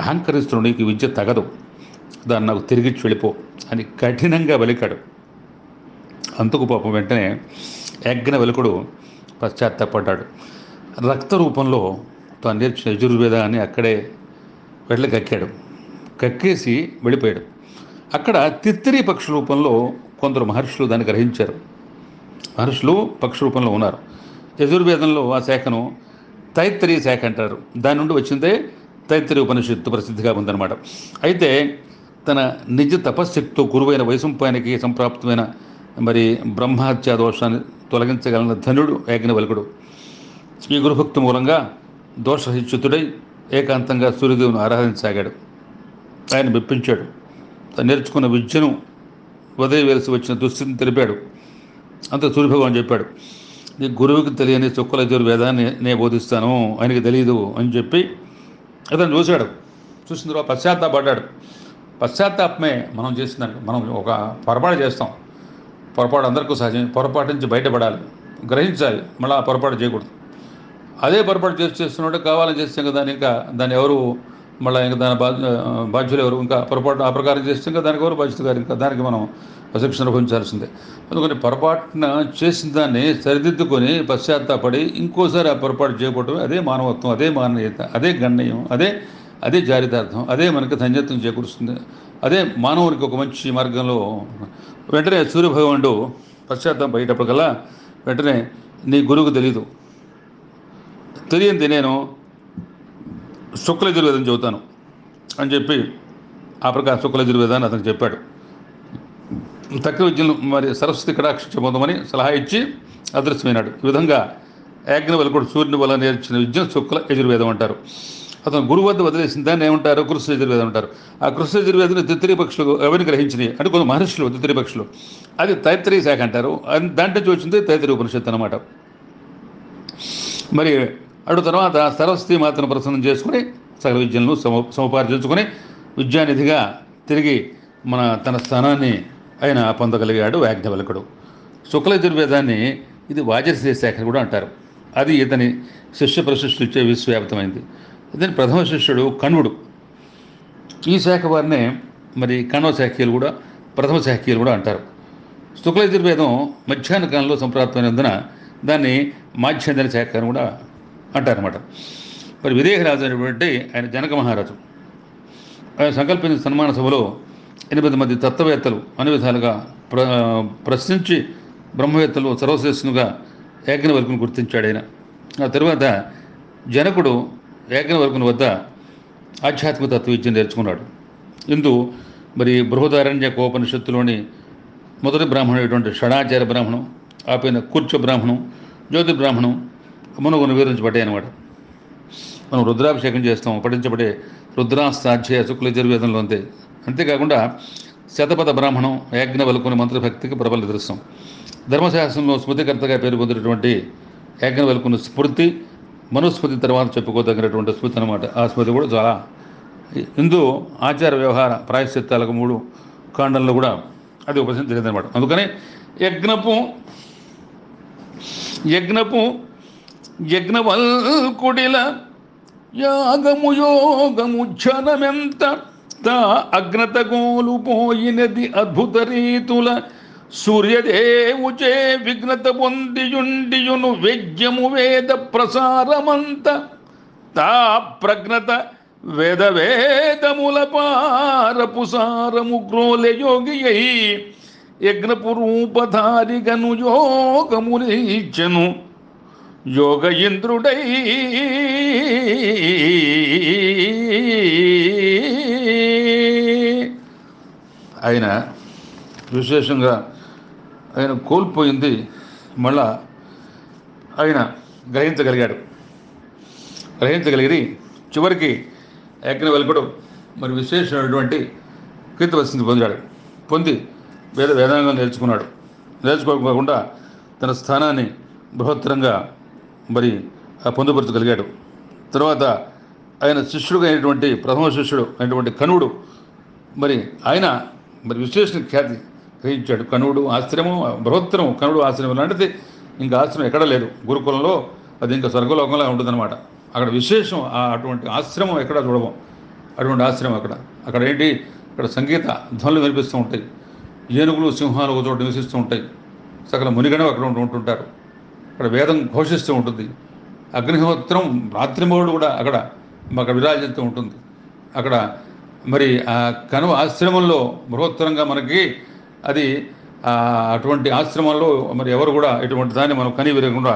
అహంకరిస్తున్నాడు నీకు ఈ విద్య తగదు. దాన్ని నాకు తిరిగిచ్చి వెళ్ళిపో అని కఠినంగా వెలికాడు అందుకు పాపం వెంటనే యజ్ఞ వెలుకుడు పశ్చాత్తాపడ్డాడు. రక్త రూపంలో తాను నేర్చిన యజుర్వేదాన్ని అక్కడే వెళ్ళి కక్కాడు కక్కేసి వెళ్ళిపోయాడు. అక్కడ తిత్తిరి పక్ష రూపంలో కొందరు మహర్షులు దాన్ని గ్రహించారు. మహర్షులు పక్ష రూపంలో ఉన్నారు. యజుర్వేదంలో ఆ శాఖను తైత్తరి శాఖ అంటారు. దాని నుండి వచ్చిందే తైత్తరి ఉపనిషత్తు ప్రసిద్ధిగా ఉందన్నమాట. అయితే తన నిజ తపశ్శక్తితో గురువైన వైశంపాయనికి సంప్రాప్తమైన మరి బ్రహ్మహత్యా దోషాన్ని తొలగించగలన ధనుడు యాజ్ఞవల్కుడు. ఈ గురుభక్తి మూలంగా దోషహిచ్యుతుడై ఏకాంతంగా సూర్యదేవుని ఆరాధించసాగాడు. ఆయన మెప్పించాడు. తను నేర్చుకున్న విద్యను వదిలివేసి వచ్చిన దుస్థితిని తెలిపాడు. అంత సూర్యభగవాన్ చెప్పాడు నీ గురువుకి తెలియని చుక్కల వేదాన్ని నేను బోధిస్తాను. ఆయనకి తెలియదు అని చెప్పి అతను చూశాడు. చూసిన తర్వాత పశ్చాత్తాపడ్డాడు. పశ్చాత్తాపమే మనం చేసిందంటే మనం ఒక పొరపాటు చేస్తాం. పొరపాటు అందరికీ సహజం. పొరపాటు నుంచి బయటపడాలి. గ్రహించాలి. మళ్ళీ ఆ పొరపాటు చేయకూడదు. అదే పొరపాటు చేసి చేస్తున్నట్టు కావాలని చేస్తాం కదా దాని ఇంకా దాన్ని ఎవరు మళ్ళీ ఇంకా దాని బాధ్యులు ఎవరు? ఇంకా పొరపాటు ఆ ప్రకారం చేస్తే ఇంకా దానికి ఎవరు బాధ్యత గారు ఇంకా దానికి మనం శిక్షణ అనుభవించాల్సిందే అందుకని పొరపాటున చేసిన దాన్ని సరిదిద్దుకొని పశ్చాత్తాపడి ఇంకోసారి ఆ పొరపాటు చేయకపోవడం అదే మానవత్వం అదే మానవీయత అదే గణనీయం అదే అదే జారితార్థం అదే మనకి ధన్యత్వం చేకూరుస్తుంది. అదే మానవునికి ఒక మంచి మార్గంలో వెంటనే సూర్యభగవానుడు పశ్చాత్తాపం బయటప్పటికల్లా వెంటనే నీ గురువుకు తెలీదు. తెలియంది నేను శుక్ల యజుర్వేదం చెబుతాను అని చెప్పి ఆ ప్రకారం శుక్ల యజుర్వేదాన్ని చెప్పాడు. తక్కువ విద్యను మరి సరస్వతి కటాక్ష పొందమని సలహా ఇచ్చి అదృశ్యమైనాడు. ఈ విధంగా యాజ్ఞవల్కుడు సూర్యుని వల్ల నేర్చిన విద్యను శుక్ల యజుర్వేదం అంటారు. అతను గురువు వద్ద వదిలేసిన దాన్ని ఏమంటారు? కృష్ణ యజుర్వేదం అంటారు. ఆ కృష్ణ యజుర్వేదాన్ని తిత్తిరి పక్షులు ఎవరిని గ్రహించినాయి అంటే కొంత మహర్షులు తిత్తిరి పక్షులు. అది తైత్రీ శాఖ అంటారు. దాంట్లో నుంచి వచ్చింది తైత్రి ఉపనిషత్తు అనమాట మరి అటు తర్వాత సరస్వతి మాతను ప్రసన్నం చేసుకుని సకల విద్యలను సమ సముపార్జించుకొని విద్యానిధిగా తిరిగి మన తన స్థానాన్ని ఆయన పొందగలిగాడు యాజ్ఞవల్కుడు శుక్ల యజుర్వేదాన్ని ఇది వాజస్య శాఖ కూడా అంటారు. అది ఇతని శిష్య ప్రశిష్యులు ఇచ్చే విశ్వవ్యాప్తమైంది. ఇతని ప్రథమ శిష్యుడు కణుడు. ఈ శాఖ వారినే మరి కణవ శాఖీయులు కూడా ప్రథమ శాఖీయులు కూడా అంటారు. శుక్ల యజుర్వేదం మధ్యాహ్న కాలంలో సంప్రాప్తమైనందున దాన్ని మాధ్యంతర శాఖ అని కూడా అంటారన్నమాట. మరి విదేహరాజు అనేటువంటి ఆయన జనక మహారాజు. ఆయన సంకల్పించిన సన్మాన సభలో ఎనిమిది మంది తత్వవేత్తలు అన్ని విధాలుగా ప్ర ప్రశ్నించి బ్రహ్మవేత్తలు సర్వశ్రేష్ఠునిగా యాజ్ఞవల్కుని గుర్తించాడు ఆయన. ఆ తర్వాత జనకుడు యాజ్ఞవల్కుని వద్ద ఆధ్యాత్మిక తత్వ విద్యను నేర్చుకున్నాడు. ఇందు మరి బృహదారణ్య కోపనిషత్తులోని మొదటి బ్రాహ్మణుడు అయినటువంటి షడాచార్య బ్రాహ్మణం ఆపైన కూర్చ బ్రాహ్మణం జ్యోతి బ్రాహ్మణం మునుగును వివరించబడ్డాయి అనమాట మనం రుద్రాభిషేకం చేస్తాం పఠించబడే రుద్రాస్తాధ్యాయ శుక్లజుర్వేదంలో అంతే అంతేకాకుండా శతపథ బ్రాహ్మణం యాజ్ఞవల్కుని మంత్రభక్తికి ప్రబల దృశ్యం. ధర్మశాస్త్రంలో స్మృతికర్తగా పేరు పొందినటువంటి యాజ్ఞవల్కుని స్మృతి మనుస్మృతి తర్వాత చెప్పుకోదగినటువంటి స్మృతి అనమాట ఆ స్మృతి కూడా చాలా హిందూ ఆచార వ్యవహార ప్రాయశ్చిత్తాలకు మూడు కాండంలో కూడా అది ఉపసించలేదనమాట అందుకని యజ్ఞపు యజ్ఞపు యజ్ఞవల్కుడిల యాగము యోగము జనమెంత తా అగ్నతగోలు పోయినది అద్భుత రీతుల సూర్యదేవుచే విఘ్నత పొందియుండియును వెజ్యము వేద ప్రసారమంత తా ప్రజ్ఞత వేద వేదముల పారపు సారము గ్రోలె యోగి అయి యజ్ఞపు రూపధారిగను యోగములిచ్చను యోగ ఇంద్రుడై ఆయన విశేషంగా ఆయన కోల్పోయింది. మళ్ళా ఆయన గ్రహించగలిగాడు. గ్రహించగలిగి చివరికి యజ్ఞవల్కుడు మరి విశేషమైనటువంటి కీర్తివస్తుంది పొందాడు. పొంది వేద వేదాంగం నేర్చుకున్నాడు. నేర్చుకోకుండా తన స్థానాన్ని బృహత్తరంగా మరి పొందుపరచగలిగాడు. తర్వాత ఆయన శిష్యుడు అయినటువంటి ప్రథమ శిష్యుడు అయినటువంటి కనువుడు మరి ఆయన మరి విశేష ఖ్యాతి గ్రహించాడు. కనువుడు ఆశ్రమం బృహత్తరం కనుడు ఆశ్రమం లాంటిది ఇంకా ఆశ్రమం ఎక్కడ లేదు. గురుకులంలో అది ఇంకా స్వర్గలోకంలో ఉంటుందన్నమాట. అక్కడ విశేషం ఆ అటువంటి ఆశ్రమం ఎక్కడ చూడము. అటువంటి ఆశ్రమం అక్కడ. అక్కడ ఏంటి? అక్కడ సంగీత ధ్వనులు వినిపిస్తూ ఉంటాయి. ఏనుగులు సింహాలు ఒక చోట నివసిస్తూ ఉంటాయి. సకల మునిగణం అక్కడ ఉంటూ ఉంటుంటారు. అక్కడ వేదం ఘోషిస్తూ ఉంటుంది. అగ్నిహోత్రం రాత్రిమూడు కూడా అక్కడ అక్కడ విరాజిస్తూ ఉంటుంది. అక్కడ మరి ఆ కనువ ఆశ్రమంలో బృహత్తరంగా మనకి అది అటువంటి ఆశ్రమంలో మరి ఎవరు కూడా ఇటువంటి దాన్ని మనం కని విరగకుండా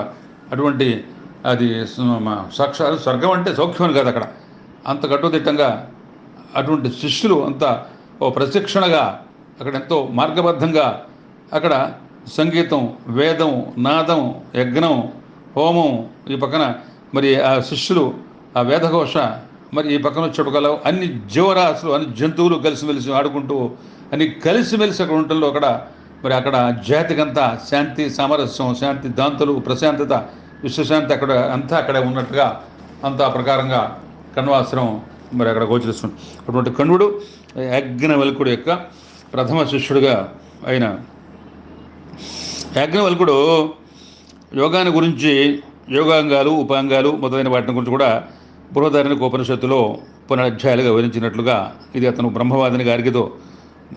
అటువంటి అది సాక్షాత్ స్వర్గం అంటే సౌఖ్యం కాదు అక్కడ. అంత కట్టుదిట్టంగా అటువంటి శిష్యులు అంత ఓ ప్రశిక్షణగా అక్కడ ఎంతో మార్గబద్ధంగా అక్కడ సంగీతం వేదం నాదం యజ్ఞం హోమం ఈ పక్కన మరి ఆ శిష్యులు ఆ వేదఘోష మరి ఈ పక్కన చుట్టుకల అన్ని జీవరాశులు అన్ని జంతువులు కలిసిమెలిసి ఆడుకుంటూ అన్ని కలిసిమెలిసి అక్కడ ఉండటంలో అక్కడ మరి అక్కడ జాతికంతా శాంతి సామరస్యం శాంతి దాంతులు ప్రశాంతత విశ్వశాంతి అక్కడ అంతా అక్కడే ఉన్నట్టుగా అంతా ప్రకారంగా కణ్వాశ్రమం మరి అక్కడ గోచరిస్తుంది. అటువంటి కణుడు యాజ్ఞవల్కుడు యొక్క ప్రథమ శిష్యుడిగా ఆయన యాజ్ఞవల్కుడు యోగాన్ని గురించి యోగాంగాలు ఉపాంగాలు మొదలైన వాటిని గురించి కూడా బృహదారణ్య ఉపనిషత్తులో పునరధ్యాయాలుగా వివరించినట్లుగా ఇది అతను బ్రహ్మవాదిని గారికితో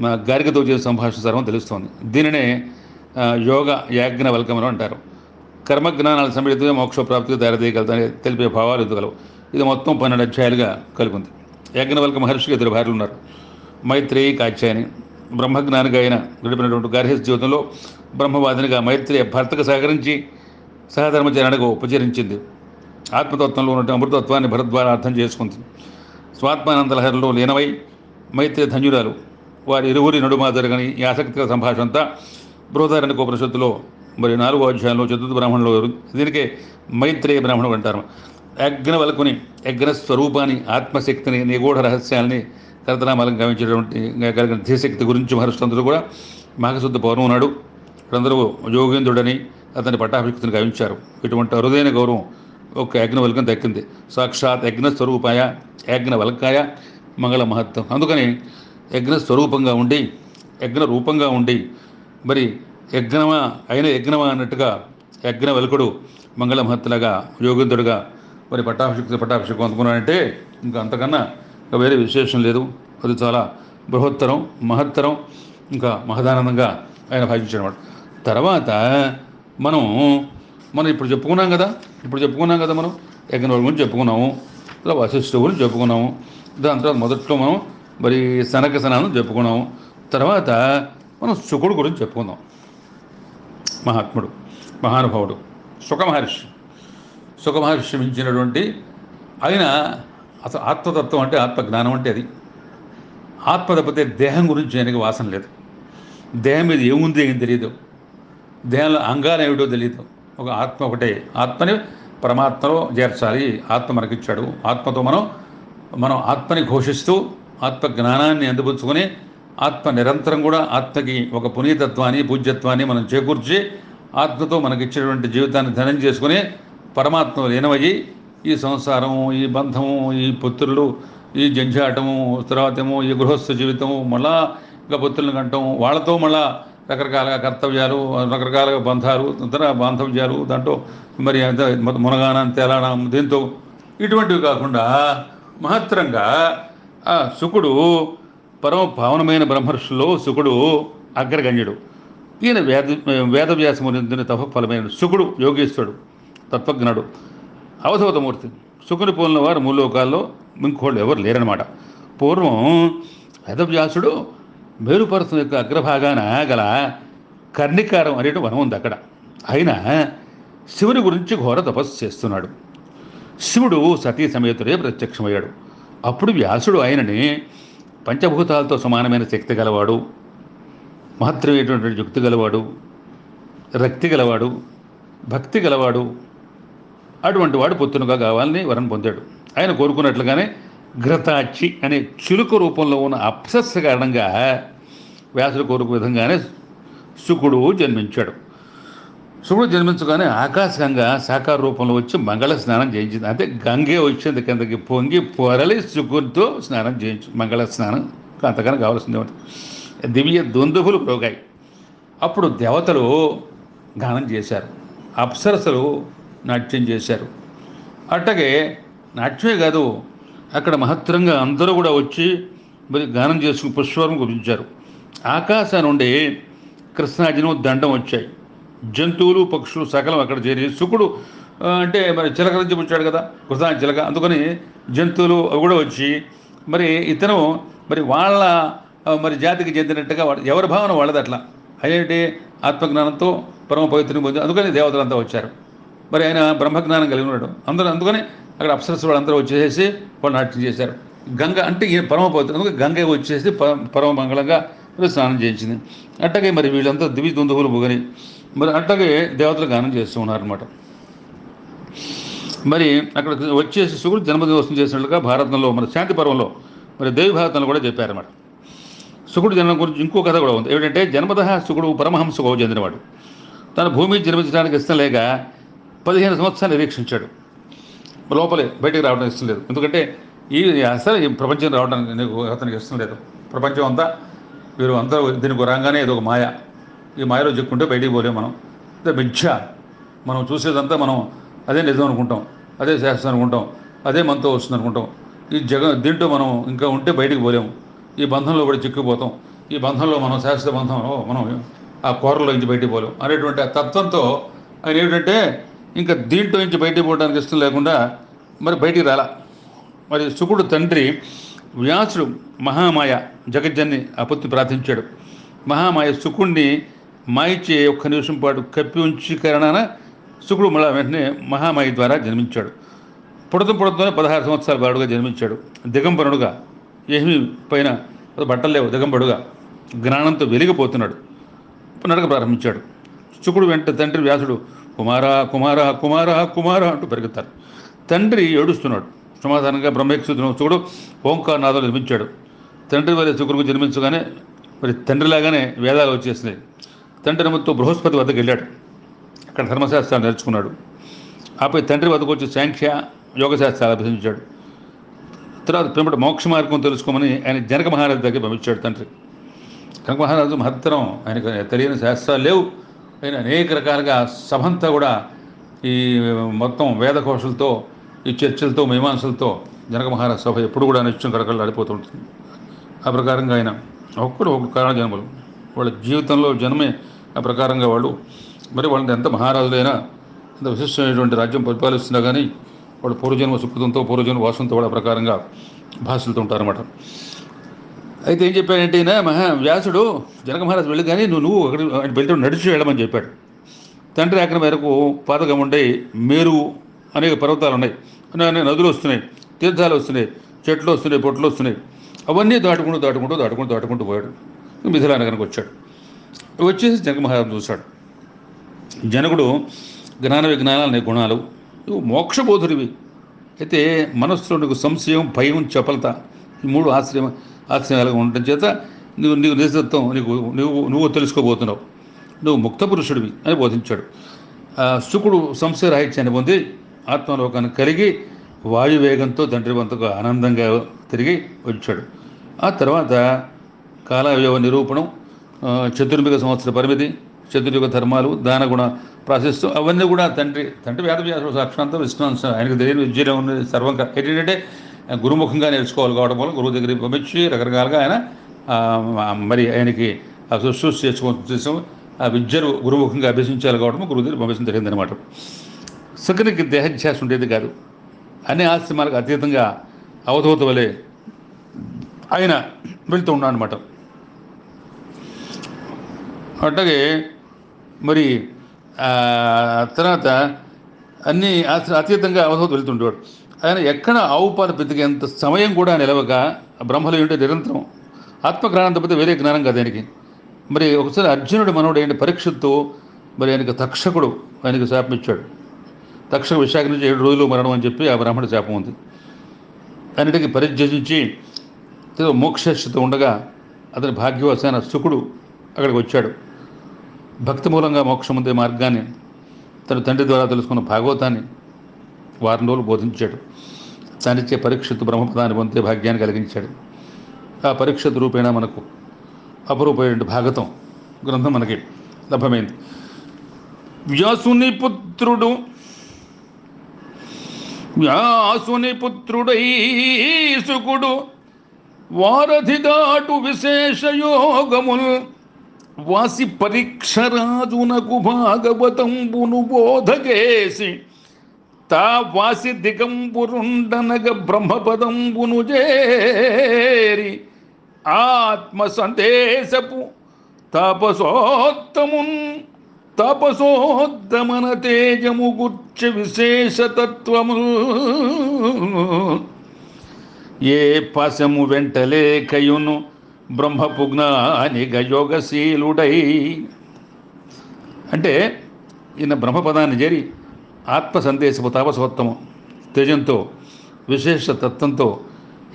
మా గారికతో చేసే సంభాషణ సర్వం తెలుస్తోంది. దీనినే యోగ యాజ్ఞవల్కమనం అంటారు. కర్మజ్ఞానాల సమిళితమే మోక్షప్రాప్తికి దారితీయగలదని తెలిపే భావాలు ఎదుగలవు ఇది మొత్తం పన్నెండు అధ్యాయాలుగా కలిపి ఉంది యాజ్ఞవల్క మహర్షికి ఇద్దరు భార్యలు ఉన్నారు మైత్రేయి కాచ్యాయని బ్రహ్మజ్ఞానిగా ఆయన గడిపినటువంటి గార్హస్ జీవితంలో బ్రహ్మవాదినిగా మైత్రేయ భర్తకు సహకరించి సహధర్మచరణకు ఉపచరించింది. ఆత్మతత్వంలో ఉన్న అమృతత్వాన్ని భరత్ ద్వారా అర్థం చేసుకుంది. స్వాత్మానంద లహరిలో లీనమై మైత్రి ధన్యురాలు వారి ఇరువురి నడుమ జరగని ఈ ఆసక్తికర సంభాషణ అంతా బృహదారణ్య ఉపనిషత్తులో మరి నాలుగో అధ్యాయంలో చతుర్థ బ్రాహ్మణులు దీనికే మైత్రేయ బ్రాహ్మణుడు అంటారు. యజ్ఞవల్కుని యజ్ఞ స్వరూపాన్ని ఆత్మశక్తిని నిగూఢ రహస్యాల్ని కరతనామాలను గమనించేటువంటి కలిగిన ధీశక్తి గురించి మహర్షులందరూ కూడా మాఘశుద్ధ పౌర్ణం నాడు అందరూ యోగేంద్రుడని అతని పట్టాభిషక్తిని గావించారు ఇటువంటి అరుదైన గౌరవం ఒక యజ్ఞవల్కం దక్కింది. సాక్షాత్ యజ్ఞ స్వరూపాయ యజ్ఞ మంగళ మహత్వం. అందుకని యజ్ఞ స్వరూపంగా ఉండి యజ్ఞ రూపంగా ఉండి మరి యజ్ఞమా అయిన యజ్ఞమా అన్నట్టుగా యజ్ఞవల్కుడు మంగళ మహత్తులాగా యోగేంద్రుడుగా మరి పట్టాభిషక్తి పట్టాభిషేకం అందుకున్నాడంటే ఇంకా అంతకన్నా ఇంకా వేరే విశేషం లేదు. అది చాలా బృహత్తరం మహత్తరం ఇంకా మహదానందంగా ఆయన భావించాడు తర్వాత మనం మనం ఇప్పుడు చెప్పుకున్నాం కదా ఇప్పుడు చెప్పుకున్నాం కదా మనం యజ్ఞ గురించి చెప్పుకున్నాము ఇలా వశిష్ఠ గురించి చెప్పుకున్నాము దాని తర్వాత మొదట్లో మనం మరి సనక సనాలను చెప్పుకున్నాము తర్వాత మనం శుకుడు గురించి చెప్పుకుందాం. మహాత్ముడు మహానుభావుడు సుఖ మహర్షి సుఖ మహర్షి మించినటువంటి ఆయన అసలు ఆత్మతత్వం అంటే ఆత్మజ్ఞానం అంటే అది. ఆత్మ తప్పితే దేహం గురించి ఆయనకి వాసన లేదు. దేహం మీద ఏముంది ఏం తెలియదు దేహంలో అంగాలు ఏమిటో తెలియదు ఒక ఆత్మ ఒకటే. ఆత్మని పరమాత్మలో చేర్చాలి. ఆత్మ మనకిచ్చాడు. ఆత్మతో మనం మనం ఆత్మని ఘోషిస్తూ ఆత్మ జ్ఞానాన్ని అందిపుచ్చుకొని ఆత్మ నిరంతరం కూడా ఆత్మకి ఒక పునీతత్వాన్ని పూజ్యత్వాన్ని మనం చేకూర్చి ఆత్మతో మనకిచ్చినటువంటి జీవితాన్ని ధనం చేసుకుని పరమాత్మ లీనమయ్యి ఈ సంసారము ఈ బంధము ఈ పుత్రులు ఈ జంజాటము తర్వాతేమో ఈ గృహస్థ జీవితము మళ్ళా ఇంకా పుత్రులను కంటాం. వాళ్ళతో మళ్ళా రకరకాలుగా కర్తవ్యాలు రకరకాలుగా బంధాలు ఇతర బాంధవ్యాలు దాంట్లో మరి అంత మునగానం దీంతో ఇటువంటివి కాకుండా మహత్తరంగా ఆ శుకుడు పరమ పావనమైన బ్రహ్మర్షుల్లో శుకుడు అగ్రగణ్యుడు. ఈయన వేద వేదవ్యాసము నిందిన తపఫలమైన శుకుడు యోగేశ్వరుడు తత్వజ్ఞుడు. అవధూతమూర్తి. శుకుని పోలిన వారు మూలోకాల్లో ఇంకోళ్ళు ఎవరు లేరనమాట పూర్వం వేదవ్యాసుడు మేరుపర్వతం యొక్క అగ్రభాగాన గల కర్ణికారం అనేటి వనం ఉంది అక్కడ. ఆయన శివుని గురించి ఘోర తపస్సు చేస్తున్నాడు. శివుడు సతీ సమేతుడే ప్రత్యక్షమయ్యాడు. అప్పుడు వ్యాసుడు ఆయనని పంచభూతాలతో సమానమైన శక్తి గలవాడు మహత్తరమైనటువంటి యుక్తి గలవాడు రక్తి గలవాడు భక్తి గలవాడు అటువంటి వాడు పొత్తునుగా కావాలని వరం పొందాడు. ఆయన కోరుకున్నట్లుగానే ఘ్రతాచి అనే చిలుక రూపంలో ఉన్న అప్సస్ కారణంగా వ్యాసుడు కోరుకు విధంగానే శుకుడు జన్మించాడు. శుకుడు జన్మించగానే ఆకాశంగా సాకార రూపంలో వచ్చి మంగళ స్నానం చేయించింది. అంటే గంగే వచ్చింది కిందకి పొంగి పొరలి శుకుడితో స్నానం చేయించు మంగళ స్నానం అంతకన్నా కావాల్సింది దివ్య దుందుభులు ప్రోగాయి అప్పుడు దేవతలు గానం చేశారు. అప్సరసలు నాట్యం చేశారు. అట్టగే నాట్యమే కాదు అక్కడ మహత్తరంగా అందరూ కూడా వచ్చి మరి గానం చేసుకుని పుష్పవరం గురించారు ఆకాశం నుండి కృష్ణాజనం దండం వచ్చాయి. జంతువులు పక్షులు సకలం అక్కడ చేరి శుకుడు అంటే మరి చిలక నుంచి వచ్చాడు కదా కృష్ణా చిలక అందుకని జంతువులు అవి కూడా వచ్చి మరి ఇతను మరి వాళ్ళ మరి జాతికి చెందినట్టుగా వాడు ఎవరి భావన వాళ్ళది అట్లా అదేంటి? ఆత్మజ్ఞానంతో పరమ పవిత్రం పొంది అందుకని దేవతలంతా వచ్చారు. మరి ఆయన బ్రహ్మజ్ఞానం కలిగి ఉన్నాడు. అందరూ అందుకని అక్కడ అప్సరస్ వాళ్ళందరూ వచ్చేసేసి వాళ్ళు నాట్యం చేశారు. గంగ అంటే ఈ పరమ పవిత్రం అందుకని గంగ వచ్చేసి పరమ మంగళంగా మరి స్నానం చేయించింది. అట్టగే మరి వీళ్ళంతా దివి దుందువులు పొగని మరి అట్టగే దేవతలు గానం చేస్తూ ఉన్నారనమాట మరి అక్కడ వచ్చేసి శుకుడు జన్మదినోత్సవం చేసినట్లుగా భారతంలో మన శాంతి పర్వంలో మరి దేవి భారతంలో కూడా చెప్పారన్నమాట. శుకుడు జన్మం గురించి ఇంకో కథ కూడా ఉంది. ఏమిటంటే జన్మత శుకుడు పరమహంసకు చెందినవాడు. తన భూమి జన్మించడానికి ఇష్టం లేక పదిహేను సంవత్సరాలు నిరీక్షించాడు. లోపలే బయటకు రావడం ఇష్టం లేదు. ఎందుకంటే ఈ అసలు ఈ ప్రపంచం రావడం నీకు అతనికి ఇష్టం లేదు. ప్రపంచం అంతా వీరు అందరూ దీనికి రాగానే ఇది ఒక మాయ. ఈ మాయలో చిక్కుంటే బయటికి పోలేం మనం. అదే మిథ్య. మనం చూసేదంతా మనం అదే నిజం అనుకుంటాం. అదే శాస్త్రం అనుకుంటాం. అదే మనతో వస్తుంది అనుకుంటాం. ఈ జగ దీంట్లో మనం ఇంకా ఉంటే బయటికి పోలేము ఈ బంధంలో కూడా చిక్కుపోతాం ఈ బంధంలో మనం శాశ్వత బంధంలో మనం ఆ కోరలో నుంచి బయటికి పోలేం అనేటువంటి ఆ తత్వంతో ఆయన ఏమిటంటే ఇంకా దీంట్లో నుంచి బయటికి పోవడానికి ఇష్టం లేకుండా మరి బయటికి రాలా. మరి శుకుడు తండ్రి వ్యాసుడు మహామాయ జగజ్జన్ని అపత్తి ప్రార్థించాడు. మహామాయ శుకుడిని మాయిచే ఒక్క నిమిషం పాటు కప్పి ఉంచి కరణాన శుకుడు మళ్ళా వెంటనే మహామాయి ద్వారా జన్మించాడు. పుడత పుడతనే పదహారు సంవత్సరాల బాడుగా జన్మించాడు. దిగంబరుడుగా ఏమి పైన బట్టలు లేవు దిగంబరుడుగా జ్ఞానంతో వెలిగిపోతున్నాడు. నడక ప్రారంభించాడు. శుకుడు వెంట తండ్రి వ్యాసుడు కుమారా కుమారా కుమారా కుమారా అంటూ పెరుగుతారు. తండ్రి ఏడుస్తున్నాడు. సమాధానంగా బ్రహ్మేక్షుడు శుకుడు ఓంకారనాథం నిర్మించాడు. తండ్రి వల్ల శుకుడికి జన్మించగానే మరి తండ్రిలాగానే వేదాలు వచ్చేసినాయి. తండ్రి మొత్తం బృహస్పతి వద్దకు వెళ్ళాడు. అక్కడ ధర్మశాస్త్రాలు నేర్చుకున్నాడు. ఆపై తండ్రి వద్దకు వచ్చి సాంఖ్య యోగశాస్త్రాలు అభ్యసించాడు. తర్వాత పిమ్మట మోక్ష మార్గం తెలుసుకోమని ఆయన జనక మహారాజు దగ్గర పంపించాడు తండ్రి. జనక మహారాజు మహత్తరం. ఆయనకు తెలియని శాస్త్రాలు లేవు. అనేక రకాలుగా సభంతా కూడా ఈ మొత్తం వేదఘోషలతో ఈ చర్చలతో మీమాంసలతో జనక మహారాజు సభ ఎప్పుడు కూడా నిత్యం కడకళ్ళు ఆడిపోతుంటుంది ఆ ప్రకారంగా ఆయన ఒక్కడు ఒక కారణ జన్మలు వాళ్ళ జీవితంలో జన్మే ఆ ప్రకారంగా వాళ్ళు. మరి వాళ్ళని ఎంత మహారాజులైనా ఎంత విశిష్టమైనటువంటి రాజ్యం పరిపాలిస్తున్నా కానీ వాళ్ళు పూర్వజన్మ సుకృతంతో పూర్వజన్మ వాసంతో వాళ్ళ ప్రకారంగా భాషలతో ఉంటారన్నమాట. అయితే ఏం చెప్పాడంటే ఈయన మహా వ్యాసుడు జనక మహారాజు వెళ్ళి కానీ నువ్వు నువ్వు అక్కడ ఆయన నడిచి వెళ్ళమని చెప్పాడు. తండ్రి ఆజ్ఞ మేరకు పాతకం ఉండే మేరు అనేక పర్వతాలు ఉన్నాయి. అనేక నదులు వస్తున్నాయి తీర్థాలు వస్తున్నాయి చెట్లు వస్తున్నాయి పొట్లు వస్తున్నాయి. అవన్నీ దాటుకుంటూ దాటుకుంటూ దాటుకుంటూ దాటుకుంటూ పోయాడు. మిథిలా నగరానికి వచ్చాడు. వచ్చేసి జనక మహారాజు చూశాడు. జనకుడు జ్ఞాన విజ్ఞానాలు అనే గుణాలు నువ్వు మోక్షబోధుడివి. అయితే మనస్సులో నీకు సంశయం భయం చపలత ఈ మూడు ఆశ్రయం ఆశ్రయాలుగా ఉండటం చేత నువ్వు నీకు నిజత్వం నీకు నువ్వు నువ్వు తెలుసుకోబోతున్నావు. నువ్వు ముక్త పురుషుడివి అని బోధించాడు. ఆ శుకుడు సంశయరాహిత్యాన్ని పొంది ఆత్మలోకాన్ని కలిగి వాయువేగంతో తండ్రి వంతకు ఆనందంగా తిరిగి వచ్చాడు. ఆ తర్వాత కాలవ్యవ నిరూపణం చతుర్మిక సంవత్సర పరిమితి చతుర్యుగ ధర్మాలు దానగుణ ప్రాసెస్ అవన్నీ కూడా తండ్రి తండ్రి వేదవ్యాసుడు సాక్షాంతం విష్ణువంశ ఆయనకు తెలియని విద్యలో ఉన్నది. సర్వం ఏంటంటే గురుముఖంగా నేర్చుకోవాలి కావడం వల్ల గురువు దగ్గరికి పంపించి రకరకాలుగా ఆయన మరి ఆయనకి శుశ్రూష చేసుకో ఆ విద్యను గురుముఖంగా అభ్యసించాలి కావడం గురువు దగ్గర పంపించడం జరిగిందనమాట సుఖనికి దేహధ్యాస ఉండేది కాదు. అన్ని ఆశ్రమాలకు అతీతంగా అవధూత వలె ఆయన వెళ్తూ ఉన్నాడు అనమాట అట్లాగే మరి తర్వాత అన్ని ఆశ్ర- అతీతంగా అవధూత వెళ్తుండేవాడు ఆయన ఎక్కడ ఆవు పాలు పెతికేంత సమయం కూడా నిలవక బ్రహ్మలో ఉంటే నిరంతరం ఆత్మజ్ఞానం తప్పితే వేరే జ్ఞానం కాదు ఆయనకి. మరి ఒకసారి అర్జునుడు మనవుడు ఏంటి పరీక్షతో మరి ఆయనకు తక్షకుడు ఆయనకు శాపం ఇచ్చాడు. తక్షక విశాఖ నుంచి ఏడు రోజులు మరణం అని చెప్పి ఆ బ్రాహ్మణ శాపం ఉంది. అన్నిటికీ పరిత్యజించి ఏదో మోక్షస్థితి ఉండగా అతని భాగ్యవశాన శుకుడు అక్కడికి వచ్చాడు. భక్తి మూలంగా మోక్షం ఉండే మార్గాన్ని తన తండ్రి ద్వారా తెలుసుకున్న భాగవతాన్ని వారం రోజులు బోధించాడు. దానిచ్చే పరీక్షిత్తు బ్రహ్మపదాన్ని పొందే భాగ్యాన్ని కలిగించాడు. ఆ పరీక్షిత్ రూపేణ మనకు అపరూపమైన భాగతం గ్రంథం మనకి లభ్యమైంది. వ్యాసుని పుత్రుడు వ్యాసుని పుత్రుడై సుకుడు వారధి దాటు విశేషయోగముల్ వాసి పరీక్షరాజునకు భాగవతంబును బోధకేసి తా వాసి దిగంబురుండనగ బ్రహ్మపదంబును చేరి ఆత్మ సందేశపు తపసోత్తమున్ తపసోద్దమన తేజము గుర్చ విశేషతత్వము ఏ పశము వెంటలేకయును బ్రహ్మపుజ్ఞానిగ యోగశీలుడై. అంటే ఈయన బ్రహ్మపదాన్ని చేరి ఆత్మ సందేశపు తాపసోత్తము తేజంతో విశేష తత్వంతో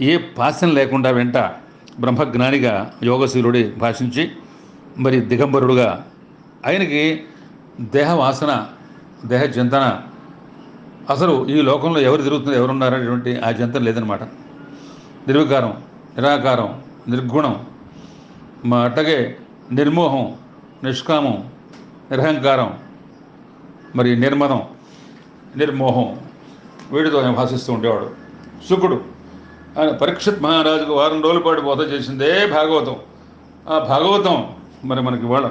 ఏ పాశం లేకుండా వెంట బ్రహ్మజ్ఞానిగా యోగశీలుడి భాషించి మరి దిగంబరుడుగా ఆయనకి దేహవాసన దేహ చింతన అసలు ఈ లోకంలో ఎవరు తిరుగుతున్నారు ఎవరున్నారనేటువంటి ఆ చింతన లేదనమాట నిర్వికారం నిరాకారం నిర్గుణం మా అట్టగే నిర్మోహం నిష్కామం నిరహంకారం మరి నిర్మదం. నిర్మోహం. వీడితో ఆయన భాషిస్తూ ఉండేవాడు. శుకుడు. ఆయన పరీక్షిత్ మహారాజుకు వారం రోజుల పాటు బోధ చేసిందే భాగవతం. ఆ భాగవతం మరి మనకి ఇవాళ.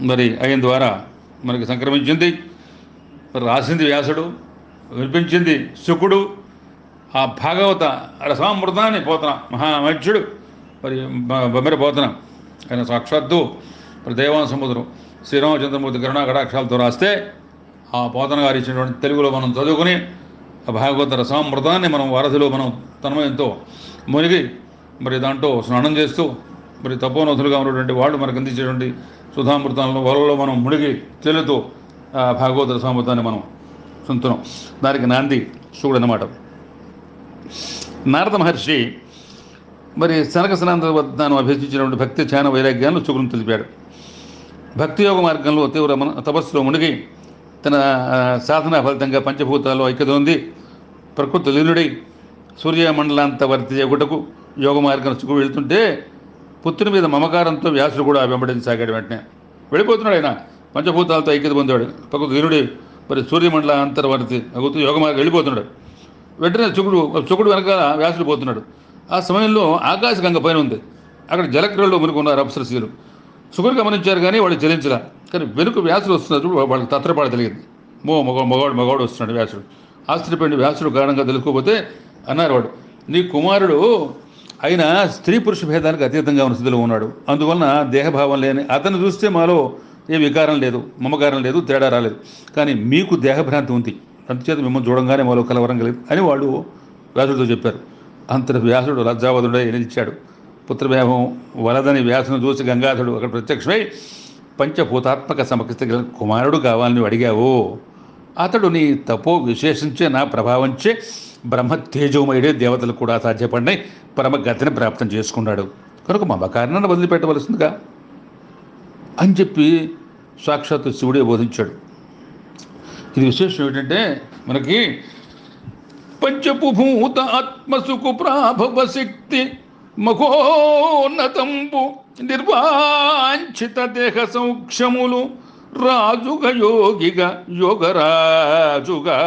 మరి అయిన ద్వారా మనకి సంక్రమించింది. మరి రాసింది వ్యాసుడు వినిపించింది శుకుడు. ఆ భాగవత రసామృతాన్ని పోతన మహామధ్యుడు మరి బ- బొమ్మెర పోతన. ఆయన సాక్షాత్తు మరి దేవాన సముద్రం. శ్రీరామచంద్రమూర్తి కరుణా కటాక్షాలతో రాస్తే ఆ పోతన గారు ఇచ్చినటువంటి తెలుగులో మనం చదువుకుని ఆ భాగవత రసామృతాన్ని మనం వారధిలో మనం తన్మయంతో మునిగి మరి దాంట్లో స్నానం చేస్తూ మరి తపోనతులుగా ఉన్నటువంటి వాళ్ళు మనకు అందించేటువంటి సుధామృతాలను వలలో మనం మునిగి తెలుతూ ఆ భాగవత రసామృతాన్ని మనం చూస్తున్నాం దానికి నాంది శివుడు అన్నమాట నారద మహర్షి మరి శనక సనాంతర వద్దాను అభ్యసించినటువంటి భక్తి ధ్యాన వైరాగ్యాలను శుకులను తెలిపాడు. భక్తి యోగ మార్గంలో తీవ్ర మన తపస్సులో మునిగి తన సాధన ఫలితంగా పంచభూతాలు ఐక్యత ఉంది ప్రకృతి లీనుడై సూర్యమండలాంత వర్తి ఎగుటకు యోగ మార్గం చుకు వెళ్తుంటే పుత్రుని మీద మమకారంతో వ్యాసుడు కూడా వెంబడించసాగాడు వెంటనే. వెళ్ళిపోతున్నాడు ఆయన. పంచభూతాలతో ఐక్యత పొందాడు. ప్రకృతి లీనుడి మరి సూర్యమండల అంతర్వర్తి అగుతూ యోగ మార్గం వెళ్ళిపోతున్నాడు. వెంటనే చుకుడు చుకుడు వెనకాల వ్యాసుడు పోతున్నాడు. ఆ సమయంలో ఆకాశగంగ పైన ఉంది. అక్కడ జలక్రియలో మునుకున్నారు అప్సరసీలు. సుగురు గమనించారు కానీ వాళ్ళు చెల్లించరా కానీ వెనుక వ్యాసుడు వస్తున్నారు వాళ్ళకి తత్రపాటు తెలియదు. మో మగ మగవాడు మగవాడు వస్తున్నాడు వ్యాసుడు. ఆశ్చర్యపోయిన వ్యాసుడు కారణంగా తెలుసుకోకపోతే అన్నారు వాడు నీ కుమారుడు ఆయన స్త్రీ పురుష భేదానికి అతీతంగా ఉన్న స్థితిలో ఉన్నాడు. అందువలన దేహభావం లేని అతను చూస్తే మాలో ఏ వికారం లేదు మమకారం లేదు తేడా రాలేదు. కానీ మీకు దేహభ్రాంతి ఉంది. అందుచేత మిమ్మల్ని చూడంగానే మాలో కలవరం కలిగింది అని వాళ్ళు వ్యాసుడితో చెప్పారు. అంతటి వ్యాసుడు లజ్జావధుడై నిలిచాడు పుత్రవేహం వలదని వ్యాసును చూసి గంగాధరుడు అక్కడ ప్రత్యక్షమై పంచభూతాత్మక సమకృతి గల కుమారుడు కావాలని అడిగావు. అతడు నీ తపో విశేషించే నా ప్రభావంచే బ్రహ్మ తేజోమయుడే దేవతలు కూడా సాధ్యపడినాయి పరమ గతిని ప్రాప్తం చేసుకున్నాడు. కనుక మమకారణాన్ని వదిలిపెట్టవలసిందిగా అని చెప్పి సాక్షాత్తు శివుడే బోధించాడు. ఇది విశేషం ఏంటంటే మనకి పంచభూత ఆత్మసుకు ప్రాభవ శక్తి మఘోన్నతంబు నిర్వాంఛిత దేహ సౌక్షములు రాజుగా యోగిగా యోగరాజుగా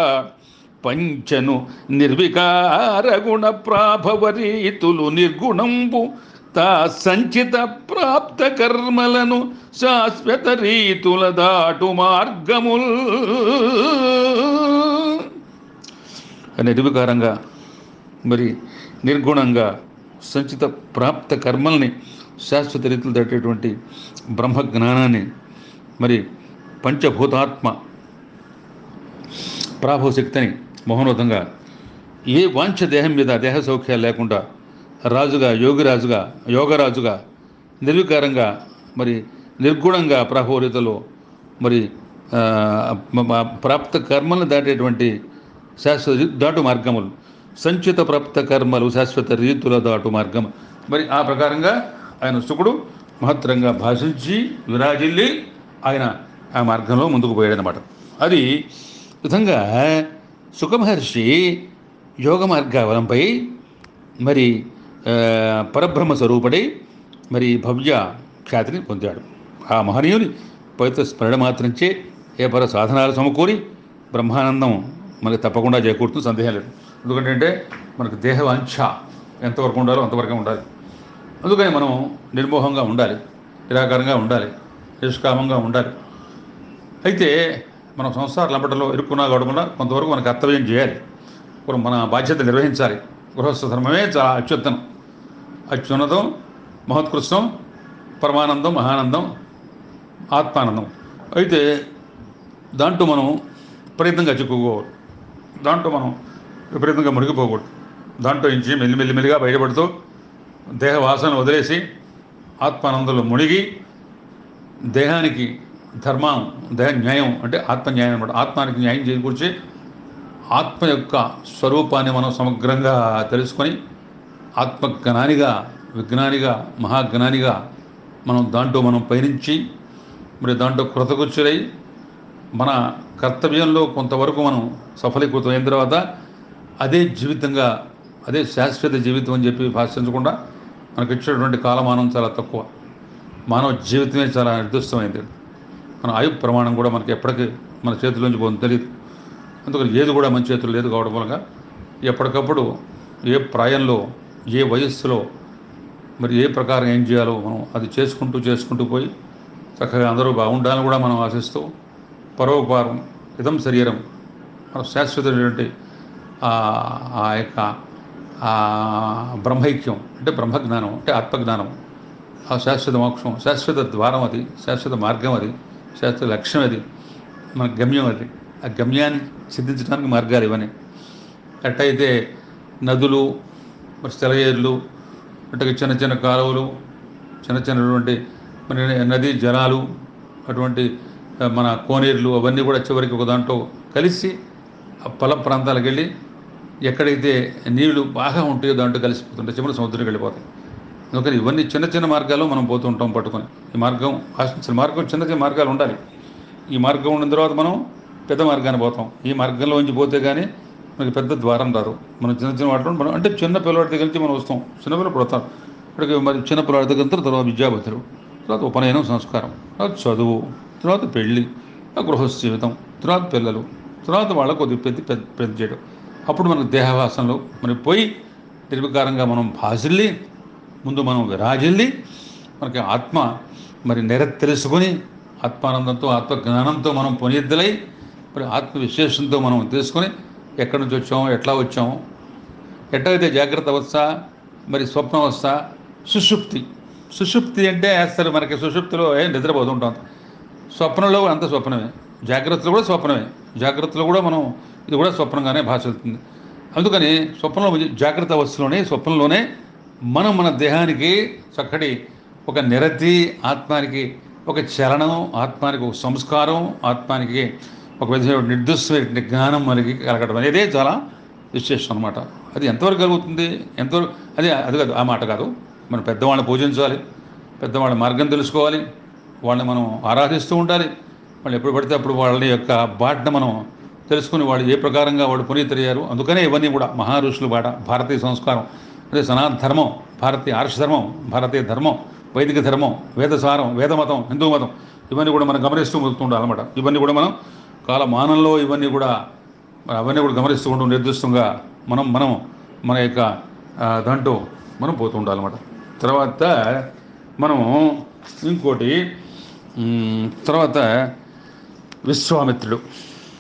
పంచను నిర్వికార గుణ ప్రాభవ రీతులు నిర్గుణంబు తా సంచిత ప్రాప్త కర్మలను శాశ్వత రీతుల దాటు మార్గముల్. నిర్వికారంగా మరి నిర్గుణంగా సంచిత ప్రాప్త కర్మల్ని శాశ్వత రీతిలో దాటేటువంటి బ్రహ్మ జ్ఞానాన్ని మరి పంచభూతాత్మ ప్రాభవశక్తిని మహోన్నతంగా ఏ వాంఛ దేహం మీద దేహ సౌఖ్యాలు లేకుండా రాజుగా యోగిరాజుగా యోగరాజుగా నిర్వికారంగా మరి నిర్గుణంగా ప్రాభవరీతలో మరి ప్రాప్త కర్మలను దాటేటువంటి శాశ్వత దాటు మార్గములు. సంచిత ప్రాప్త కర్మలు శాశ్వత రీతుల దాటు మార్గం. మరి ఆ ప్రకారంగా ఆయన శుకుడు మహత్తరంగా భాషించి విరాజిల్లి ఆయన ఆ మార్గంలో ముందుకు పోయాడనమాట అది విధంగా సుఖమహర్షి యోగ మార్గావలంపై మరి పరబ్రహ్మ స్వరూపుడై మరి భవ్య ఖ్యాతిని పొందాడు. ఆ మహనీయుని పవిత్ర స్మరణ మాత్రంచే ఏ పర సాధనాలు సమకూరి బ్రహ్మానందం మనకి తప్పకుండా చేకూరుతుంది సందేహం లేదు. ఎందుకంటే మనకు దేహ వాంఛ ఎంతవరకు ఉండాలో అంతవరకే ఉండాలి. అందుకని మనం నిర్మోహంగా ఉండాలి నిరాకారంగా ఉండాలి నిష్కామంగా ఉండాలి. అయితే మనం సంసార లంబటలో ఇరుక్కున్నా గడకుండా కొంతవరకు మన కర్తవ్యం చేయాలి. మన బాధ్యత నిర్వహించాలి. గృహస్థ ధర్మమే చాలా అత్యుత్తనం అత్యున్నతం మహోత్కృష్టం పరమానందం మహానందం ఆత్మానందం. అయితే దాంట్లో మనం ప్రయత్నంగా చిక్కుకోవాలి. దాంట్లో మనం విపరీతంగా మునిగిపోకూడదు. దాంట్లో నుంచి మెల్లిమెల్లిమెల్లిగా బయటపడుతూ దేహ వాసన వదిలేసి ఆత్మానందంలో మునిగి దేహానికి ధర్మం దేహ న్యాయం అంటే ఆత్మ న్యాయం అనమాట ఆత్మానికి న్యాయం చేకూర్చి ఆత్మ యొక్క స్వరూపాన్ని మనం సమగ్రంగా తెలుసుకొని ఆత్మజ్ఞానిగా విజ్ఞానిగా మహాజ్ఞానిగా మనం దాంట్లో మనం పయనించి మరి దాంట్లో కృతకృత్యులై మన కర్తవ్యంలో కొంతవరకు మనం సఫలీకృతం అయిన తర్వాత అదే జీవితంగా అదే శాశ్వత జీవితం అని చెప్పి భాషించకుండా మనకు ఇచ్చేటువంటి కాలమానం చాలా తక్కువ. మానవ జీవితమే చాలా నిర్దిష్టమైంది. మన ఆయు ప్రమాణం కూడా మనకి ఎప్పటికీ మన చేతిలోంచి పోతుంది తెలియదు అందుకని ఏది కూడా మన చేతులు లేదు కావడం వలన ఎప్పటికప్పుడు ఏ ప్రాయంలో ఏ వయస్సులో మరి ఏ ప్రకారం ఏం చేయాలో మనం అది చేసుకుంటూ చేసుకుంటూ పోయి చక్కగా అందరూ బాగుండాలని కూడా మనం ఆశిస్తూ పరోపకారం ఇదం శరీరం మన శాశ్వతమైనటువంటి ఆ- యొక్క బ్రహ్మైక్యం అంటే బ్రహ్మజ్ఞానం అంటే ఆత్మజ్ఞానం ఆ శాశ్వత మోక్షం శాశ్వత ద్వారం అది శాశ్వత మార్గం అది శాశ్వత లక్ష్యం అది మన గమ్యం అది. ఆ గమ్యాన్ని సిద్ధించడానికి మార్గాలు ఇవన్నీ. ఎట్టయితే నదులు మరి సెలయేర్లు అటు చిన్న చిన్న కాలువలు చిన్న చిన్నటువంటి మరి నదీ జలాలు అటువంటి మన కోనేరులు అవన్నీ కూడా చివరికి ఒక దాంట్లో కలిసి ఆ పొల ప్రాంతాలకు వెళ్ళి ఎక్కడైతే నీళ్ళు బాగా ఉంటాయో దాంట్లో కలిసిపోతుంటాయి చివరి సముద్రం వెళ్ళిపోతాయి. అందుకని ఇవన్నీ చిన్న చిన్న మార్గాలు మనం పోతూ ఉంటాం పట్టుకొని. ఈ మార్గం ఆశించిన మార్గం చిన్న చిన్న మార్గాలు ఉండాలి. ఈ మార్గం ఉన్న తర్వాత మనం పెద్ద మార్గాన్ని పోతాం. ఈ మార్గంలోంచి పోతే కానీ మనకి పెద్ద ద్వారం రాదు. మనం చిన్న చిన్న వాటిలో మనం అంటే చిన్న పిల్లవాడి దగ్గర నుంచి మనం వస్తాం. చిన్న పిల్లలు పడతాం ఇక్కడికి మరి చిన్న పిల్లవాడి దగ్గర తర్వాత విద్యాబుద్ధులు తర్వాత ఉపనయనం సంస్కారం తర్వాత చదువు తర్వాత పెళ్ళి ఆ గృహస్థ జీవితం తర్వాత పిల్లలు తర్వాత వాళ్ళకు కొద్ది పెద్ద పెద్ద పెద్ద చేయడం అప్పుడు మనకు దేహవాసనలు మరి పోయి నిర్వికారంగా మనం భాసిల్లి ముందు మనం విరాజిల్లి మనకి ఆత్మ మరి నెర తెలుసుకొని ఆత్మానందంతో ఆత్మజ్ఞానంతో మనం పునీద్దలై మరి ఆత్మ విశేషంతో మనం తెలుసుకొని ఎక్కడి నుంచి వచ్చాము ఎట్లా వచ్చాము ఎట్టయితే జాగ్రత్త అవస్థ మరి స్వప్నావస్థ సుషుప్తి. సుషుప్తి అంటే వేస్తారు మనకి సుషుప్తిలో నిద్రపోతుంటాం. స్వప్నంలో కూడా అంత స్వప్నమే. జాగ్రత్తలో కూడా స్వప్నమే. జాగ్రత్తలో కూడా మనం ఇది కూడా స్వప్నంగానే భాషిస్తుంది అందుకని స్వప్నంలో జాగ్రత్త అవస్థలోనే స్వప్నంలోనే మనం మన దేహానికి చక్కటి ఒక నిరతి ఆత్మానికి ఒక చలనం ఆత్మానికి ఒక సంస్కారం ఆత్మానికి ఒక విధమైన నిర్దిష్టమైన జ్ఞానం మనకి కలగడం అనేదే చాలా విశేషం అనమాట అది ఎంతవరకు కలుగుతుంది? ఎంతవరకు అది అది కాదు ఆ మాట కాదు. మనం పెద్దవాళ్ళని పూజించాలి పెద్దవాళ్ళ మార్గం తెలుసుకోవాలి వాళ్ళని మనం ఆరాధిస్తూ ఉండాలి. వాళ్ళు ఎప్పుడు పడితే అప్పుడు వాళ్ళ యొక్క బాటను మనం తెలుసుకుని వాడు ఏ ప్రకారంగా వాడు పునీతయ్యారు అందుకనే ఇవన్నీ కూడా మహారుషులు బాట భారతీయ సంస్కారం. అదే సనాతన ధర్మం భారతీయ ఆర్ష ధర్మం భారతీయ ధర్మం వైదిక ధర్మం వేదసారం వేదమతం హిందూ మతం ఇవన్నీ కూడా మనం గమనిస్తూ ఉండాలి అనమాట ఇవన్నీ కూడా మనం కాలమానంలో ఇవన్నీ కూడా అవన్నీ కూడా గమనిస్తూ ఉంటూ నిర్దిష్టంగా మనం మనం మన యొక్క దాంట్లో మనం పోతూ ఉండాలన్నమాట తర్వాత మనం ఇంకోటి తర్వాత విశ్వామిత్రుడు.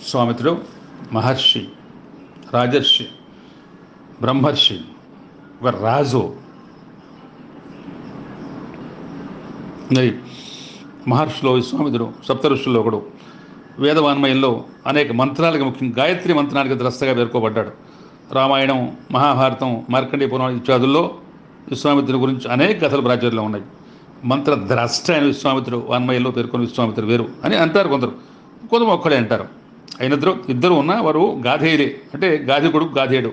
స్వామితుడు మహర్షి రాజర్షి బ్రహ్మర్షి ఒక రాజు. మరి మహర్షిలో విశ్వామిత్రుడు సప్త ఒకడు వేదవాన్మయంలో అనేక మంత్రాలకు ముఖ్యం గాయత్రి మంత్రానికి ద్రస్తగా పేర్కోబడ్డాడు. రామాయణం మహాభారతం మార్కండేయ పురాణం ఇత్యాదుల్లో విశ్వామిత్రుని గురించి అనేక కథలు ప్రాచుర్యంలో ఉన్నాయి. మంత్ర ద్రష్ట అయిన విశ్వామిత్రుడు వాన్మయంలో పేర్కొని విశ్వామిత్రుడు వేరు అని అంటారు కొందరు. కొందరు ఒక్కడే అంటారు. అయిన ఇద్దరు ఇద్దరు ఉన్న వారు గాధేయులే. అంటే గాధికుడు గాధేయుడు.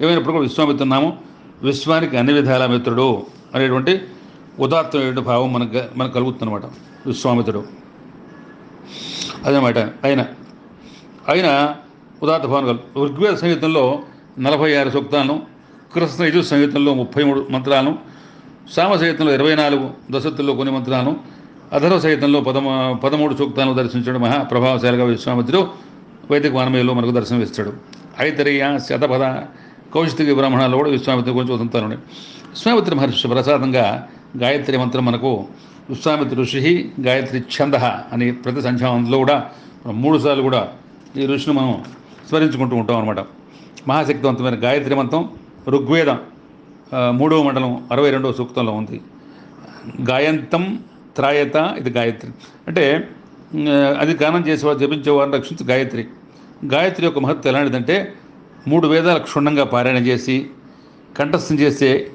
ఏమైనప్పుడు కూడా విశ్వామిత్రుడు నామం విశ్వానికి అన్ని విధాల మిత్రుడు అనేటువంటి ఉదాత్తమైన భావం మనకు మనకు కలుగుతుందన్నమాట. విశ్వామిత్రుడు. అదనమాట. ఆయన. ఆయన ఉదాత్త భావన కలు ఋగ్వేద సంగీతంలో నలభై ఆరు సూక్తాలను కృష్ణ యజు సంగీతంలో ముప్పై మూడు మంత్రాలను సామ సంగీతంలో ఇరవై నాలుగు దశత్తుల్లో కొన్ని మంత్రాలను అధర్వ సహితంలో పదమ పదమూడు సూక్తాలను దర్శించడం మహా ప్రభావశాలిగా విశ్వామిత్రుడు వైదిక వానమయంలో మనకు దర్శనమిస్తాడు ఐతరీయ శతపద కౌశిక బ్రాహ్మణాలు కూడా విశ్వామిత్రుడు గురించి ఉదంతాలు విశ్వామిత్ర మహర్షి ప్రసాదంగా గాయత్రి మంత్రం మనకు విశ్వామిత్ర ఋషి గాయత్రి ఛంద అని ప్రతి సంధ్యావంతంలో కూడా మూడు సార్లు కూడా ఈ ఋషిని మనం స్మరించుకుంటూ ఉంటాం అనమాట మహాశక్తివంతమైన గాయత్రి మంత్రం ఋగ్వేదం మూడవ మండలం అరవై రెండవ సూక్తంలో ఉంది. గాయంతం త్రాయత ఇది గాయత్రి. అంటే అది గానం చేసేవారు జపించేవారిని రక్షించి గాయత్రి. గాయత్రి యొక్క మహత్వం ఎలాంటిదంటే మూడు వేదాలు క్షుణ్ణంగా పారాయణ చేసి కంఠస్థం చేస్తే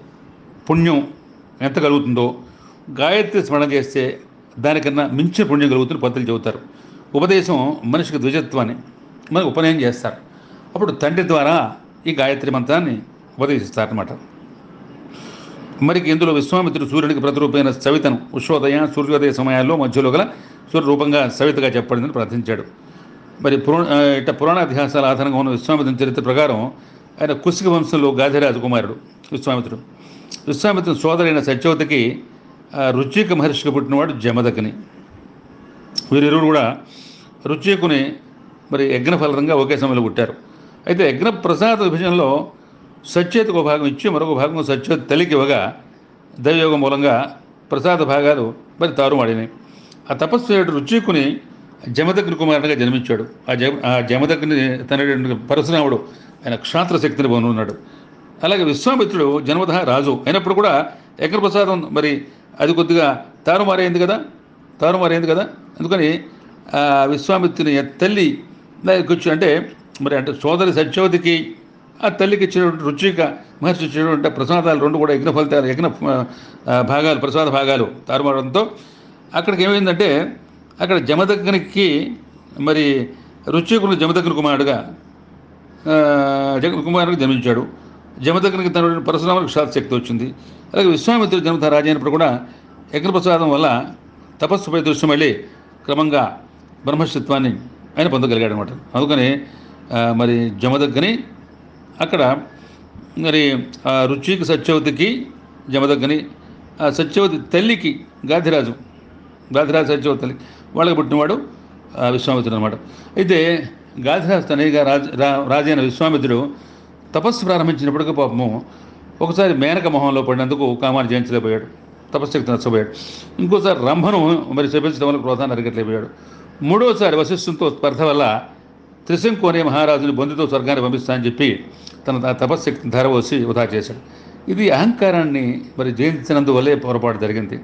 పుణ్యం ఎంత కలుగుతుందో గాయత్రి స్మరణ చేస్తే దానికన్నా మించిన పుణ్యం కలుగుతుంది పద్ధతులు చెబుతారు. ఉపదేశం మనిషికి ద్విజత్వాన్ని మనకు ఉపనయనం చేస్తారు. అప్పుడు తండ్రి ద్వారా ఈ గాయత్రి మంత్రాన్ని ఉపదేశిస్తారనమాట మరి ఇందులో విశ్వామిత్రుడు సూర్యునికి ప్రతిరూపమైన సవితను ఉష్ణోదయ సూర్యోదయ సమయాల్లో మధ్యలో గల సూర్యరూపంగా సవితగా చెప్పడిందని ప్రార్థించాడు. మరి పురా ఇట్ట పురాణాధ్యాసాల ఆధారంగా ఉన్న విశ్వామిత్రుని చరిత్ర ప్రకారం ఆయన కుసిక వంశంలో గాధిరాజు కుమారుడు విశ్వామిత్రుడు. విశ్వామిత్రుని సోదరైన సత్యవతికి రుచిక మహర్షికి పుట్టినవాడు జమదకని వీరిరువురు కూడా రుచికుని మరి యజ్ఞ ఫలరంగా ఒకే సమయంలో పుట్టారు. అయితే యజ్ఞ ప్రసాద విభజనలో సత్యేతకు ఒక భాగం ఇచ్చి మరొక భాగం సత్యోతి తల్లికి ఇవ్వగా దైవయోగం మూలంగా ప్రసాద భాగాలు మరి తారుమాడినాయి ఆ తపస్సు రుచికుని జమదగ్ని కుమారునిగా జన్మించాడు. ఆ జమ ఆ జమదగ్ని తన పరశురాముడు ఆయన క్షాత్ర శక్తిని పొంది ఉన్నాడు అలాగే విశ్వామిత్రుడు జన్మత రాజు అయినప్పుడు కూడా ప్రసాదం మరి అది కొద్దిగా తారుమారైంది కదా? తారుమారైంది కదా? అందుకని విశ్వామిత్రుని తల్లి దానికి వచ్చి అంటే మరి అంటే సోదరి సత్యవతికి ఆ తల్లికి ఇచ్చినటువంటి రుచిక మహర్షి ఇచ్చినటువంటి ప్రసాదాలు రెండు కూడా యజ్ఞ ఫలితాలు యజ్ఞ భాగాలు ప్రసాద భాగాలు తారుమారడంతో అక్కడికి ఏమైందంటే అక్కడ జమదగ్నికి మరి రుచికుడు జమదగ్ని కుమారుడుగా ఆ, జగన్ కుమారుడికి జన్మించాడు. జమదగ్నికి తన పరశురాములకు శాత శక్తి వచ్చింది. అలాగే విశ్వామిత్రుడు జన్మత రాజైనప్పుడు అయినప్పుడు కూడా యజ్ఞప్రసాదం వల్ల తపస్సుపై దృష్టి మళ్ళీ క్రమంగా బ్రహ్మశిత్వాన్ని ఆయన పొందగలిగాడు అనమాట అందుకని మరి జమదగ్గని అక్కడ మరి ఆ రుచికి సత్యవతికి జమదగ్గని ఆ సత్యవతి తల్లికి గాధిరాజు గాధిరాజు సత్యవతి తల్లి వాళ్ళకి పుట్టినవాడు ఆ, విశ్వామిత్రుడు అనమాట అయితే గాధిరాజు తనయ్యగా రాజ రాజైన విశ్వామిత్రుడు తపస్సు ప్రారంభించినప్పటికీ పాపము ఒకసారి మేనక మొహంలో పడినందుకు కామాన్ని జయించలేకపోయాడు. తపశ్శక్తి నచ్చబోయాడు ఇంకోసారి రంభను మరి శపించడం వల్ల క్రోధాన్ని అరగట్లేకపోయాడు మూడోసారి వశిష్ఠంతో స్పర్ధ వల్ల త్రిశంకోనే మహారాజుని బొందితో స్వర్గాన్ని పంపిస్తానని చెప్పి తన త- తపశ్శక్తిని ధరవసి వృధా చేశాడు. ఇది అహంకారాన్ని మరి జయించినందువల్లే పొరపాటు జరిగింది.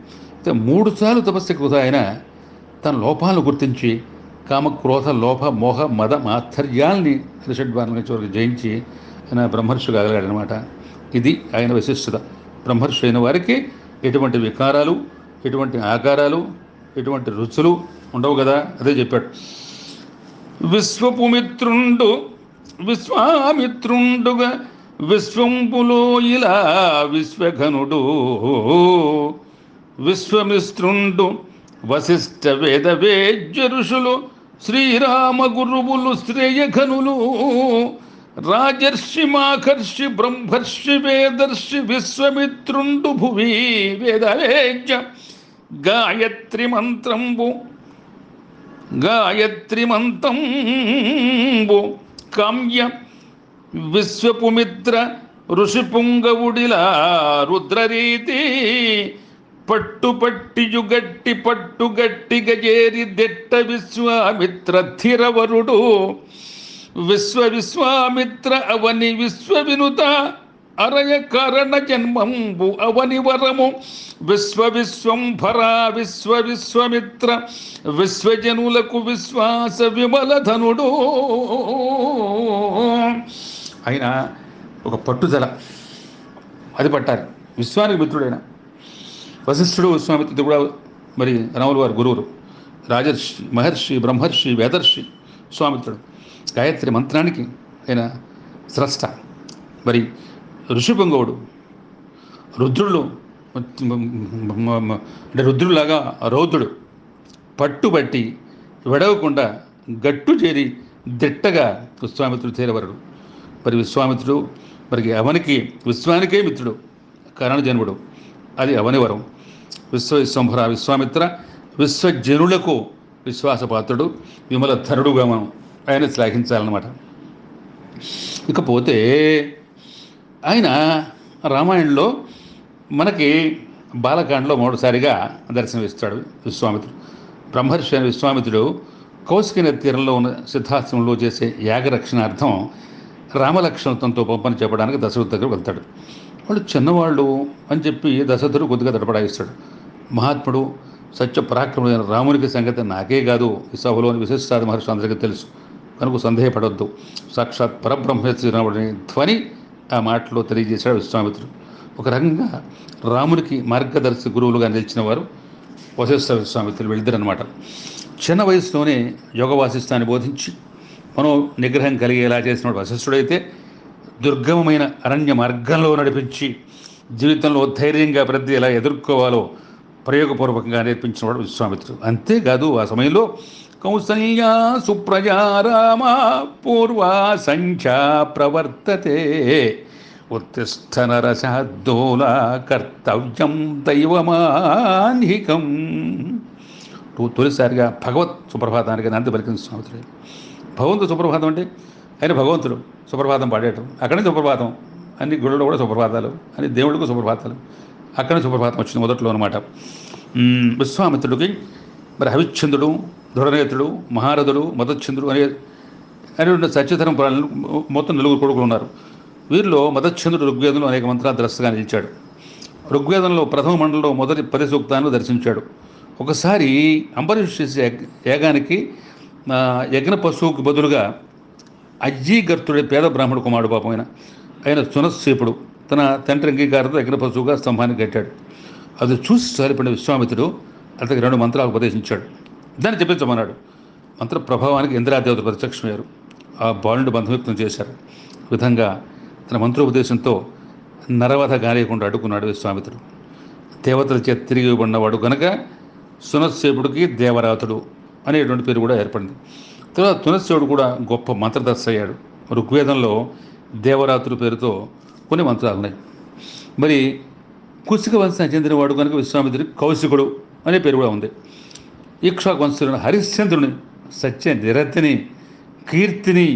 మూడు సార్లు తపస్సుకి వృధా అయిన తన లోపాలను గుర్తించి కామ క్రోధ లోభ మోహ మద మాత్సర్యాల్ని రిషడ్వారం చివరికి జయించి ఆయన బ్రహ్మర్షి అనమాట ఇది ఆయన విశిష్టత. బ్రహ్మర్షి అయిన వారికి ఎటువంటి వికారాలు ఎటువంటి ఆకారాలు ఎటువంటి రుచులు ఉండవు కదా? అదే చెప్పాడు. విశ్వపుమిత్రుండు విశ్వామిత్రుండుగా విశ్వంపులో ఇలా విశ్వఘనుడు. విశ్వమిత్రుండు వశిష్ఠ వేద వేద్య ఋషులు శ్రీరామ గురువులు శ్రేయఘనులు. రాజర్షి మాకర్షి బ్రహ్మర్షి వేదర్షి విశ్వమిత్రుండు భువి వేదవేద్య గాయత్రి మంత్రంబు. గాయత్రి మంతంబు కామ్య విశ్వపుమిత్ర ఋషిపుంగవుడిలా రుద్రరీతి పట్టు పట్టియు గట్టి గజేరి దెట్ట విశ్వామిత్ర ధిరవరుడు విశ్వ విశ్వామిత్ర అవని విశ్వ వినుత అరయ కారణ జన్మంబు అవని వరము. విశ్వ విశ్వంభరా విశ్వ విశ్వమిత్ర విశ్వజనులకు విశ్వాస విమలధనుడు ఆయన ఒక పట్టుదల. అది పట్టారు విశ్వానికి మిత్రుడైన వశిష్ఠుడు విశ్వామిత్రుడు కూడా మరి రాములు వారి గురువులు. రాజర్షి మహర్షి బ్రహ్మర్షి వేదర్షి స్వామిత్రుడు. గాయత్రి మంత్రానికి ఆయన స్రష్ట మరి ఋషిపంగవుడు రుద్రుడు అంటే రుద్రులాగా రౌద్రుడు. పట్టుబట్టి వెడవకుండా గట్టు చేరి దిట్టగా విశ్వామిత్రుడు చేరవరుడు మరి విశ్వామిత్రుడు మరి అవనికి విశ్వానికే మిత్రుడు కరణజన్ముడు. అది అవని వరం. విశ్వ విశ్వంభర విశ్వామిత్ర విశ్వజనులకు విశ్వాసపాత్రుడు విమల ధరుడుగా మనం ఆయన శ్లాఘించాలన్నమాట. ఇకపోతే ఆయన రామాయణంలో మనకి బాలకాండలో మూడుసారిగా దర్శనమిస్తాడు విశ్వామిత్రుడు. బ్రహ్మర్షి అయిన విశ్వామిత్రుడు కౌశిక తీరంలో ఉన్న సిద్ధాశ్రమంలో చేసే యాగరక్షణార్థం రామలక్ష్మణతో పంపని చెప్పడానికి దశరథ దగ్గర వెళ్తాడు. వాళ్ళు చిన్నవాళ్ళు అని చెప్పి దశరథుడు కొద్దిగా తడపడాయిస్తాడు. మహాత్ముడు సత్య పరాక్రముడైన రామునికి సంగతి నాకే కాదు. ఈ సభలోని విశిష్టాది మహర్షి అందరికీ తెలుసు. కనుక సందేహపడవద్దు సాక్షాత్ పరబ్రహ్మేశ్వరుని ధ్వని ఆ మాటలో తెలియజేశాడు విశ్వామిత్రుడు. ఒక రకంగా రామునికి మార్గదర్శి గురువులుగా నిలిచిన వారు వశిష్ఠ విశ్వామిత్రులు వెళ్ళిద్దరనమాట చిన్న వయసులోనే యోగ వాసిస్తాన్ని బోధించి మనో నిగ్రహం కలిగేలా చేసిన వశిష్ఠుడైతే దుర్గమమైన అరణ్య మార్గంలో నడిపించి జీవితంలో ధైర్యంగా ప్రతి ఎలా ఎదుర్కోవాలో ప్రయోగపూర్వకంగా నేర్పించినవాడు విశ్వామిత్రుడు. అంతేకాదు ఆ సమయంలో కౌసల్యా సుప్రజారామ పూర్వా సంఖ్యా ప్రవర్తతే. ఉత్తిష్టనరసోల కర్తవ్యం దైవమాన్హికం. తొ- తొలిసారిగా భగవత్ సుప్రభాతానికి నంది పలికిన స్వామితుడు భగవంతుడు సుప్రభాతం అంటే ఆయన భగవంతుడు సుప్రభాతం పాడేయటం. అక్కడే సుప్రభాతం. అన్ని గుళ్ళలో కూడా సుప్రభాతాలు. అన్ని దేవుడికి సుప్రభాతాలు. అక్కడ సుప్రభాతం వచ్చింది మొదట్లో అనమాట విశ్వామిత్రుడికి మరి హవిశ్చంద్రుడు దృఢనేత్రుడు మహారథుడు మదశ్చంద్రుడు అనే అనేటువంటి సత్యధరం పురాణాలు మొత్తం నలుగురు కొడుకులు ఉన్నారు. వీరిలో మదశ్చంద్రుడు ఋగ్వేదంలో అనేక మంత్రాలు ద్రష్టగా నిలిచాడు ఋగ్వేదంలో ప్రథమ మండలంలో మొదటి పది సూక్తాన్ని దర్శించాడు. ఒకసారి అంబరీష్ చేసే యాగానికి యజ్ఞ పశువుకు బదులుగా అజ్జీగర్తుడే పేద బ్రాహ్మణ కుమారుడు పాపం ఆయన. ఆయన సునస్సేపుడు తన తండ్రి అంగీకారంతో యజ్ఞ పశువుగా స్తంభాన్ని కట్టాడు. అది చూసి సరిపడిన విశ్వామిత్రుడు అతనికి రెండు మంత్రాలు ఉపదేశించాడు. దాన్ని చెప్పించమన్నాడు మంత్ర ప్రభావానికి ఇంద్రాదేవత ప్రత్యక్షమయ్యారు. ఆ బాలుని బంధుమిత్వం చేశారు. విధంగా తన మంత్రోపదేశంతో నరవధ గాలేయకుండా అడ్డుకున్నాడు విశ్వామిత్రుడు. దేవతల చేత తిరిగి ఇవ్వబడినవాడు కనుక సునస్సేపుడికి దేవరాతుడు అనేటువంటి పేరు కూడా ఏర్పడింది. తర్వాత తునస్సేవుడు కూడా గొప్ప మంత్రదర్శ అయ్యాడు. ఋగ్వేదంలో దేవరాతుడు పేరుతో కొన్ని మంత్రాలు ఉన్నాయి మరి కుసిక వంశానికి చెందినవాడు కనుక విశ్వామిత్రుడికి కౌశికుడు అనే పేరు కూడా ఉంది. ఇక్షాకు వంశుడు హరిశ్చంద్రుని సత్య నిరతిని కీర్తిని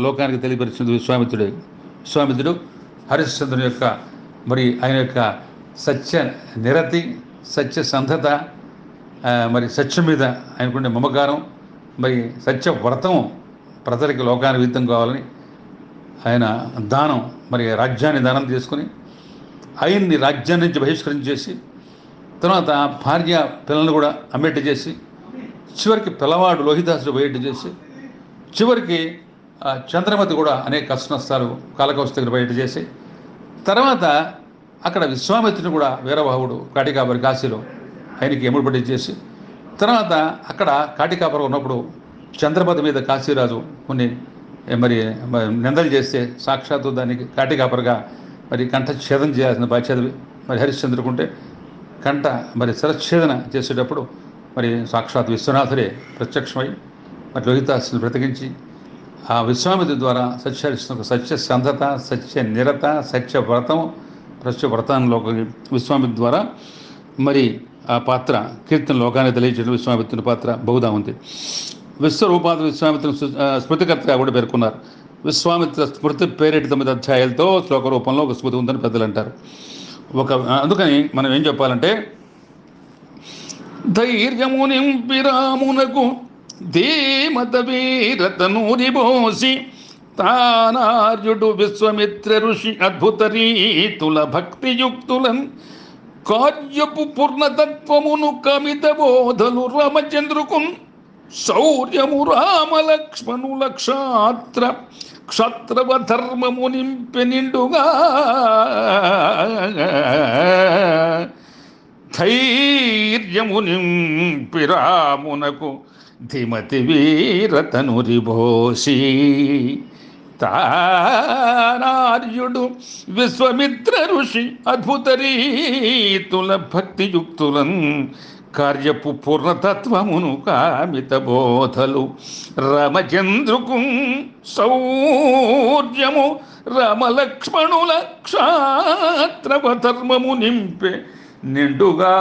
లోకానికి తెలియపరిచింది విశ్వామిత్రుడే. విశ్వామిత్రుడు హరిశ్చంద్రుని యొక్క మరి ఆయన యొక్క సత్య నిరతి సత్య సంధత మరి సత్యం మీద ఆయనకుండే మమకారం మరి సత్య వ్రతం ప్రజలకి లోకానికి విత్తం కావాలని ఆయన దానం మరి రాజ్యాన్ని దానం చేసుకుని ఆయన్ని రాజ్యాన్ని నుంచి బహిష్కరించేసి తర్వాత భార్య పిల్లల్ని కూడా అమ్మేట్టు చేసి చివరికి పిల్లవాడు లోహిదాసుడు పోయేట్టు చేసి చివరికి చంద్రమతి కూడా అనేక కష్ట నష్టాలు కాలకౌశ దగ్గర బయట చేసి తర్వాత అక్కడ విశ్వామిత్రుని కూడా వీరబాహుడు కాటికాపరి కాశీలో ఆయనకి ఎముడు పట్టి చేసి తర్వాత అక్కడ కాటికాపరి ఉన్నప్పుడు చంద్రపతి మీద కాశీరాజు కొన్ని మరి మరి నిందలు చేస్తే సాక్షాత్తు దానికి కాటికాపరిగా మరి కంఠఛేదం చేయాల్సిన బాధ్యత మరి హరిశ్చంద్రుకుంటే కంట మరి శిరఛేదన చేసేటప్పుడు మరి సాక్షాత్ విశ్వనాథుడే ప్రత్యక్షమై మరి లోహితాసుని బ్రతికించి ఆ విశ్వామిత్రి ద్వారా సత్యహరిశ్చంద్ర సత్య సంధత సత్య నిరత సత్య వ్రతం ప్రత్య వ్రతంలో విశ్వామిత్రి ద్వారా మరి ఆ పాత్ర కీర్తన లోకాన్ని తెలియజేయడం విశ్వామిత్రుని పాత్ర బహుదా ఉంది. విశ్వరూపాద విశ్వామిత్రుని స్మృతికర్తగా కూడా పేర్కొన్నారు. విశ్వామిత్ర స్మృతి పేరేటి తొమ్మిది అధ్యాయాలతో శ్లోక రూపంలో ఒక స్మృతి ఉందని పెద్దలు అంటారు ఒక అందుకని మనం ఏం చెప్పాలంటే ధైర్యము నింపిరామునకు ధీమత వీరతనూరిబోసి తానార్యుడు విశ్వమిత్ర ఋషి అద్భుత రీతుల భక్తియుక్తులన్ కార్యపు పూర్ణతత్వమును కమిత బోధలు రామచంద్రుకున్ శౌర్యము రామలక్ష్మణుల క్షాత్ర క్షత్రవ ధర్మము నింపి నిండుగా ధైర్యము నింపి రామునకు ధిమతి వీరతనురిభోసి తానార్యుడు విశ్వమిత్ర ఋషి అద్భుత రీతుల భక్తియుక్తులను కార్యపు పూర్ణతత్వమును కామిత బోధలు. రమచంద్రుకు సౌర్యము రమలక్ష్మణుల క్షాత్రవ ధర్మము నింపే నిండుగా.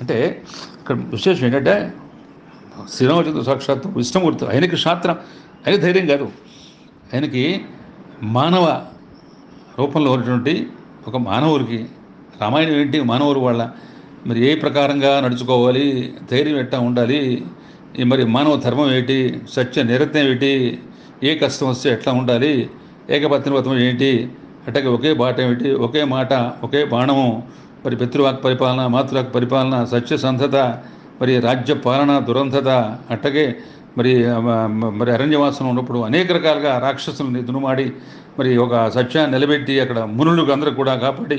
అంటే ఇక్కడ విశేషం ఏంటంటే శ్రీరామచంద్ర సాక్షాత్తు విష్ణుమూర్తి ఆయనకి శాస్త్రం ఆయన ధైర్యం కాదు. ఆయనకి మానవ రూపంలో ఉన్నటువంటి ఒక మానవుడికి రామాయణం ఏంటి? మానవులు వాళ్ళ. మరి ఏ ప్రకారంగా నడుచుకోవాలి? ధైర్యం ఎట్టా ఉండాలి? ఈ మరి మానవ ధర్మం ఏంటి? సత్య నిరత్నం ఏంటి? ఏ కష్టం వస్తే ఎట్లా ఉండాలి? ఏకపత్ని వ్రతం ఏంటి? అట్టగే ఒకే బాట ఏమిటి ఒకే మాట ఒకే బాణము మరి పితృవాక్ పరిపాలన మాతృవాక్ పరిపాలన సత్యసంధత మరి రాజ్య పాలన దురంధత అట్టగే మరి మరి అరణ్యవాసం ఉన్నప్పుడు అనేక రకాలుగా రాక్షసుల్ని దునుమాడి మరి ఒక సత్యాన్ని నిలబెట్టి అక్కడ మునులకు అందరూ కూడా కాపాడి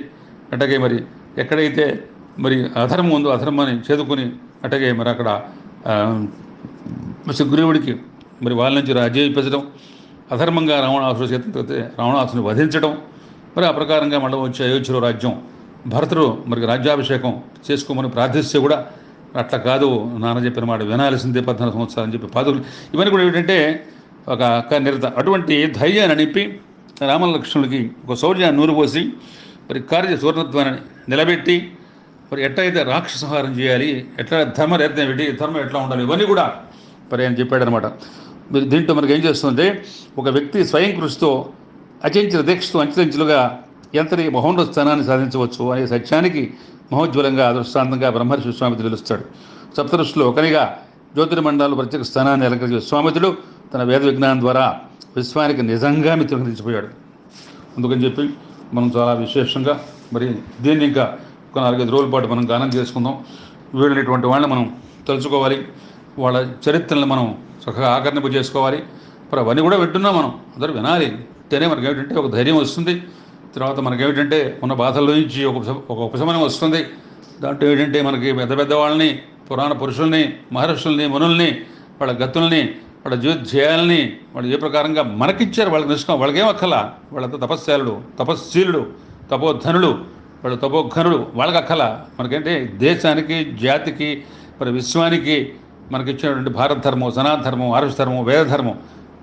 అట్టగే మరి ఎక్కడైతే మరి అధర్మం ఉందో అధర్మాన్ని చేదుకుని అట్టగే మరి అక్కడ సుగ్రీవుడికి మరి వాళ్ళ నుంచి రాజ్యం ఇప్పించడం అధర్మంగా రావణాసుడు చేతితో రావణాసుని వధించడం మరి ఆ ప్రకారంగా మళ్ళీ వచ్చే అయోధ్యలో రాజ్యం భరతుడు మరి రాజ్యాభిషేకం చేసుకోమని ప్రార్థిస్తే కూడా అట్లా కాదు నాన్న చెప్పిన మాట వినాల్సిందే పద్నాలుగు సంవత్సరాలు అని చెప్పి పాదులు. ఇవన్నీ కూడా ఏంటంటే ఒక అక్క నిరత అటువంటి ధైర్యాన్ని నింపి రామలక్ష్మణుడికి ఒక శౌర్యాన్ని నూరుపోసి మరి కార్య సూర్ణత్వాన్ని నిలబెట్టి మరి ఎట్లయితే రాక్షస సంహారం చేయాలి ఎట్లా ధర్మ రేతం పెట్టి ధర్మం ఎట్లా ఉండాలి ఇవన్నీ కూడా మరి ఆయన చెప్పాడనమాట. మీరు దీంట్లో మనకి ఏం చేస్తుందంటే ఒక వ్యక్తి స్వయం కృషితో అచంచల దీక్షతో అంచెలంచెలుగా ఎంతటి మహోన్నత స్థానాన్ని సాధించవచ్చు అనే సత్యానికి మహోజ్వలంగా దృష్టాంతంగా బ్రహ్మర్షి విశ్వామిత్రుడు తెలుస్తాడు సప్తఋషులు ఒకనిగా జ్యోతిర్మండలాలు ప్రత్యేక స్థానాన్ని అలంకరించే విశ్వామిత్రుడు తన వేద విజ్ఞానం ద్వారా విశ్వానికి నిజంగా మిత్రులు నిలిచిపోయాడు అందుకని చెప్పి మనం చాలా విశేషంగా మరి దీన్ని ఇంకా ఒక నాలుగైదు రోజుల పాటు మనం గానం చేసుకుందాం. వీళ్ళనేటువంటి వాళ్ళని మనం తలుచుకోవాలి. వాళ్ళ చరిత్రలను మనం చక్కగా ఆకర్ణింపు చేసుకోవాలి. మరి అవన్నీ కూడా వింటున్నాం మనం. అందరూ వినాలి. తినే మనకి ఏమిటంటే ఒక ధైర్యం వస్తుంది. తర్వాత మనకి ఏమిటంటే ఉన్న బాధల్లో నుంచి ఒక ఒక ఉపశమనం వస్తుంది. దాంట్లో ఏంటంటే మనకి పెద్ద పెద్ద వాళ్ళని పురాణ పురుషుల్ని మహర్షుల్ని మునుల్ని వాళ్ళ గతుల్ని వాళ్ళ జీవిత చేయాలని వాళ్ళు ఏ ప్రకారంగా మనకిచ్చారు వాళ్ళకి నిష్ఠం వాళ్ళకేం అక్కల వాళ్ళంతా తపస్శాలుడు తపస్శీలుడు తపోధనుడు వాళ్ళు తపోఘనుడు వాళ్ళకి అక్కల మనకంటే? దేశానికి జాతికి మరి విశ్వానికి మనకిచ్చినటువంటి భారత ధర్మం సనాతన ధర్మం ఆరుష ధర్మం వేదధర్మం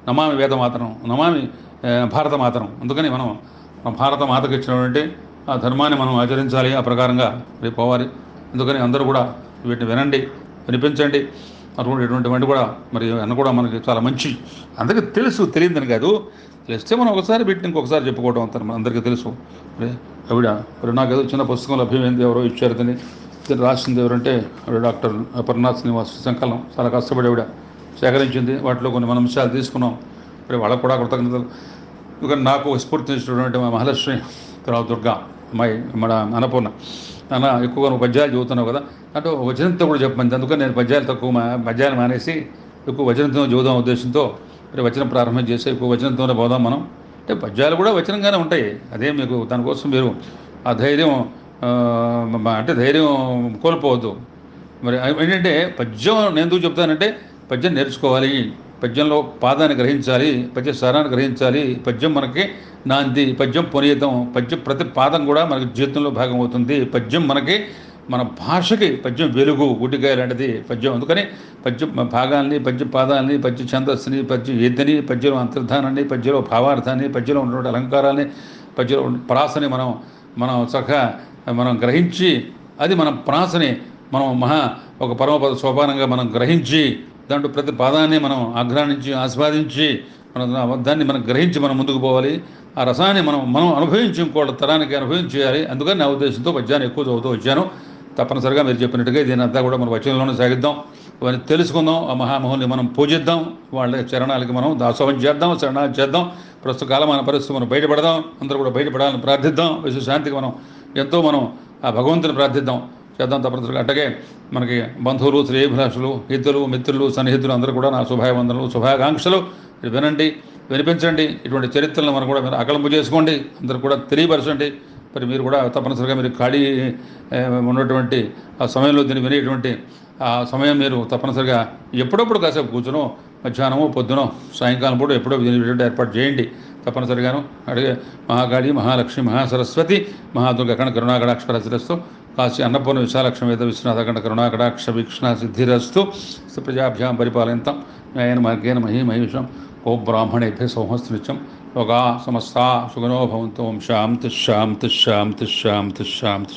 నమామి వేద మాత్రం నమామి భారత మాతరం. అందుకని మనం భారత మాతకు ఇచ్చినటువంటి ఆ ధర్మాన్ని మనం ఆచరించాలి ఆ ప్రకారంగా మరి పోవాలి. అందుకని అందరూ కూడా వీటిని వినండి వినిపించండి. అటువంటి ఇటువంటివన్నీ కూడా మరి అన్న కూడా మనకి చాలా మంచి అందరికీ తెలుసు తెలియదని కాదు. తెలిస్తే మనం ఒకసారి వీటిని ఇంకొకసారి చెప్పుకోవడం అంత మన అందరికీ తెలుసు. మరి ఆవిడ మరి నాకు ఏదో చిన్న పుస్తకం లభ్యమైంది ఎవరో ఇచ్చారు తిని రాసింది ఎవరంటే ఆవిడ డాక్టర్ అపర్నాథ్ శ్రీనివాస్ సంకలనం. చాలా కష్టపడి ఆవిడ సేకరించింది. వాటిలో కొన్ని మనం అంశాలు తీసుకున్నాం. మరి వాళ్ళకు కూడా కృతజ్ఞతలు. ఎందుకంటే నాకు స్ఫూర్తినిచ్చినటువంటి మా మహాలక్ష్మి తర్వాత దుర్గా అమ్మాయి మన అన్నపూర్ణ. నాన్న ఎక్కువగా నువ్వు పద్యాలు చదువుతున్నావు కదా. అంటే వచనంతో కూడా చెప్పమంది. అందుకని నేను పద్యాలు తక్కువ మా పద్యాలు మానేసి ఎక్కువ వచనంతో చదువుదాం ఉద్దేశంతో మరి వచనం ప్రారంభం చేసి ఎక్కువ వచనంతోనే పోదాం మనం. అంటే పద్యాలు కూడా వచనంగానే ఉంటాయి. అదే మీకు దానికోసం మీరు ఆ ధైర్యం అంటే ధైర్యం కోల్పోవద్దు. మరి ఏంటంటే పద్యం నేను ఎందుకు చెప్తానంటే పద్యం నేర్చుకోవాలి. పద్యంలో పాదాన్ని గ్రహించాలి పద్య సారాన్ని గ్రహించాలి. పద్యం మనకి నాంది పద్యం పునీతం పద్యం ప్రతి పాదం కూడా మనకి జీవితంలో భాగం అవుతుంది. పద్యం మనకి మన భాషకి పద్యం వెలుగు గుడ్డికాయ లాంటిది పద్యం. అందుకని పద్యం భాగాల్ని పద్య పాదాలని పద్య ఛందస్సుని పద్య ఎద్దని పద్యంలో అంతర్ధానాన్ని పద్యంలో భావార్థాన్ని పద్యంలో ఉన్నటువంటి అలంకారాన్ని పద్యంలో ప్రాసని మనం మనం చక్కగా మనం గ్రహించి అది మన ప్రాసని మనం మహా ఒక పరమపద సోపానంగా మనం గ్రహించి దాంట్లో ప్రతి పాదాన్ని మనం ఆగ్రహించి ఆస్వాదించి మనం దాన్ని మనం గ్రహించి మనం ముందుకు పోవాలి. ఆ రసాన్ని మనం మనం అనుభవించి ఇంకోళ్ళ తరానికి అనుభవించేయాలి అందుకని నా ఉద్దేశంతో పద్యాన్ని ఎక్కువ చదువుతూ వచ్చాను. తప్పనిసరిగా మీరు చెప్పినట్టుగా దీని అంతా కూడా మన వచనంలోనే సాగిద్దాం. ఇవన్నీ తెలుసుకుందాం. ఆ మహామహుల్ని మనం పూజిద్దాం. వాళ్ళ చరణాలకి మనం దాసోహం చేద్దాం శరణాలు చేద్దాం. ప్రస్తుత కాలమాన పరిస్థితి మనం బయటపడదాం. అందరూ కూడా బయటపడాలని ప్రార్థిద్దాం. విశ్వశాంతికి మనం ఎంతో మనం ఆ భగవంతుని ప్రార్థిద్దాం. చేద్దాం తప్పనిసరిగా. అట్టగే మనకి బంధువులు శ్రేయభిలాషులు హితులు మిత్రులు సన్నిహితులు అందరూ కూడా నా శుభాభివందనలు శుభాకాంక్షలు. వినండి వినిపించండి. ఇటువంటి చరిత్రలను మనం కూడా మీరు అకలంపు చేసుకోండి. అందరూ కూడా తెలియపరచండి. మరి మీరు కూడా తప్పనిసరిగా మీరు ఖాళీ ఉన్నటువంటి ఆ సమయంలో దీన్ని వినేటువంటి ఆ సమయం మీరు తప్పనిసరిగా ఎప్పుడప్పుడు కాసేపు కూర్చునో మధ్యాహ్నము పొద్దునో సాయంకాలం పూట ఎప్పుడో వినేటువంటి ఏర్పాటు చేయండి. తప్పనిసరిగాను. అడిగే మహాకాళి మహాలక్ష్మి మహాసరస్వతి మహాదుర్గ కణ కరుణాకటాక్షరస్తు కాశీ అన్నపూర్ణ విశాలక్ష్మి వేద విశ్వనాథ కణ కరుణాకటాక్ష వీక్షణ సిద్ధిరస్తు ప్రజాభ్యాం పరిపాలయంతం న్యాయన మార్గేణ మహీ మహిషం ఓ బ్రాహ్మణేభ్య సౌహస్త్రిత్యం లోకా సమస్తా సుగనో భవంతో ఓం శాంతి శాంతి శాంతి శాంతి శాంతి శాంతి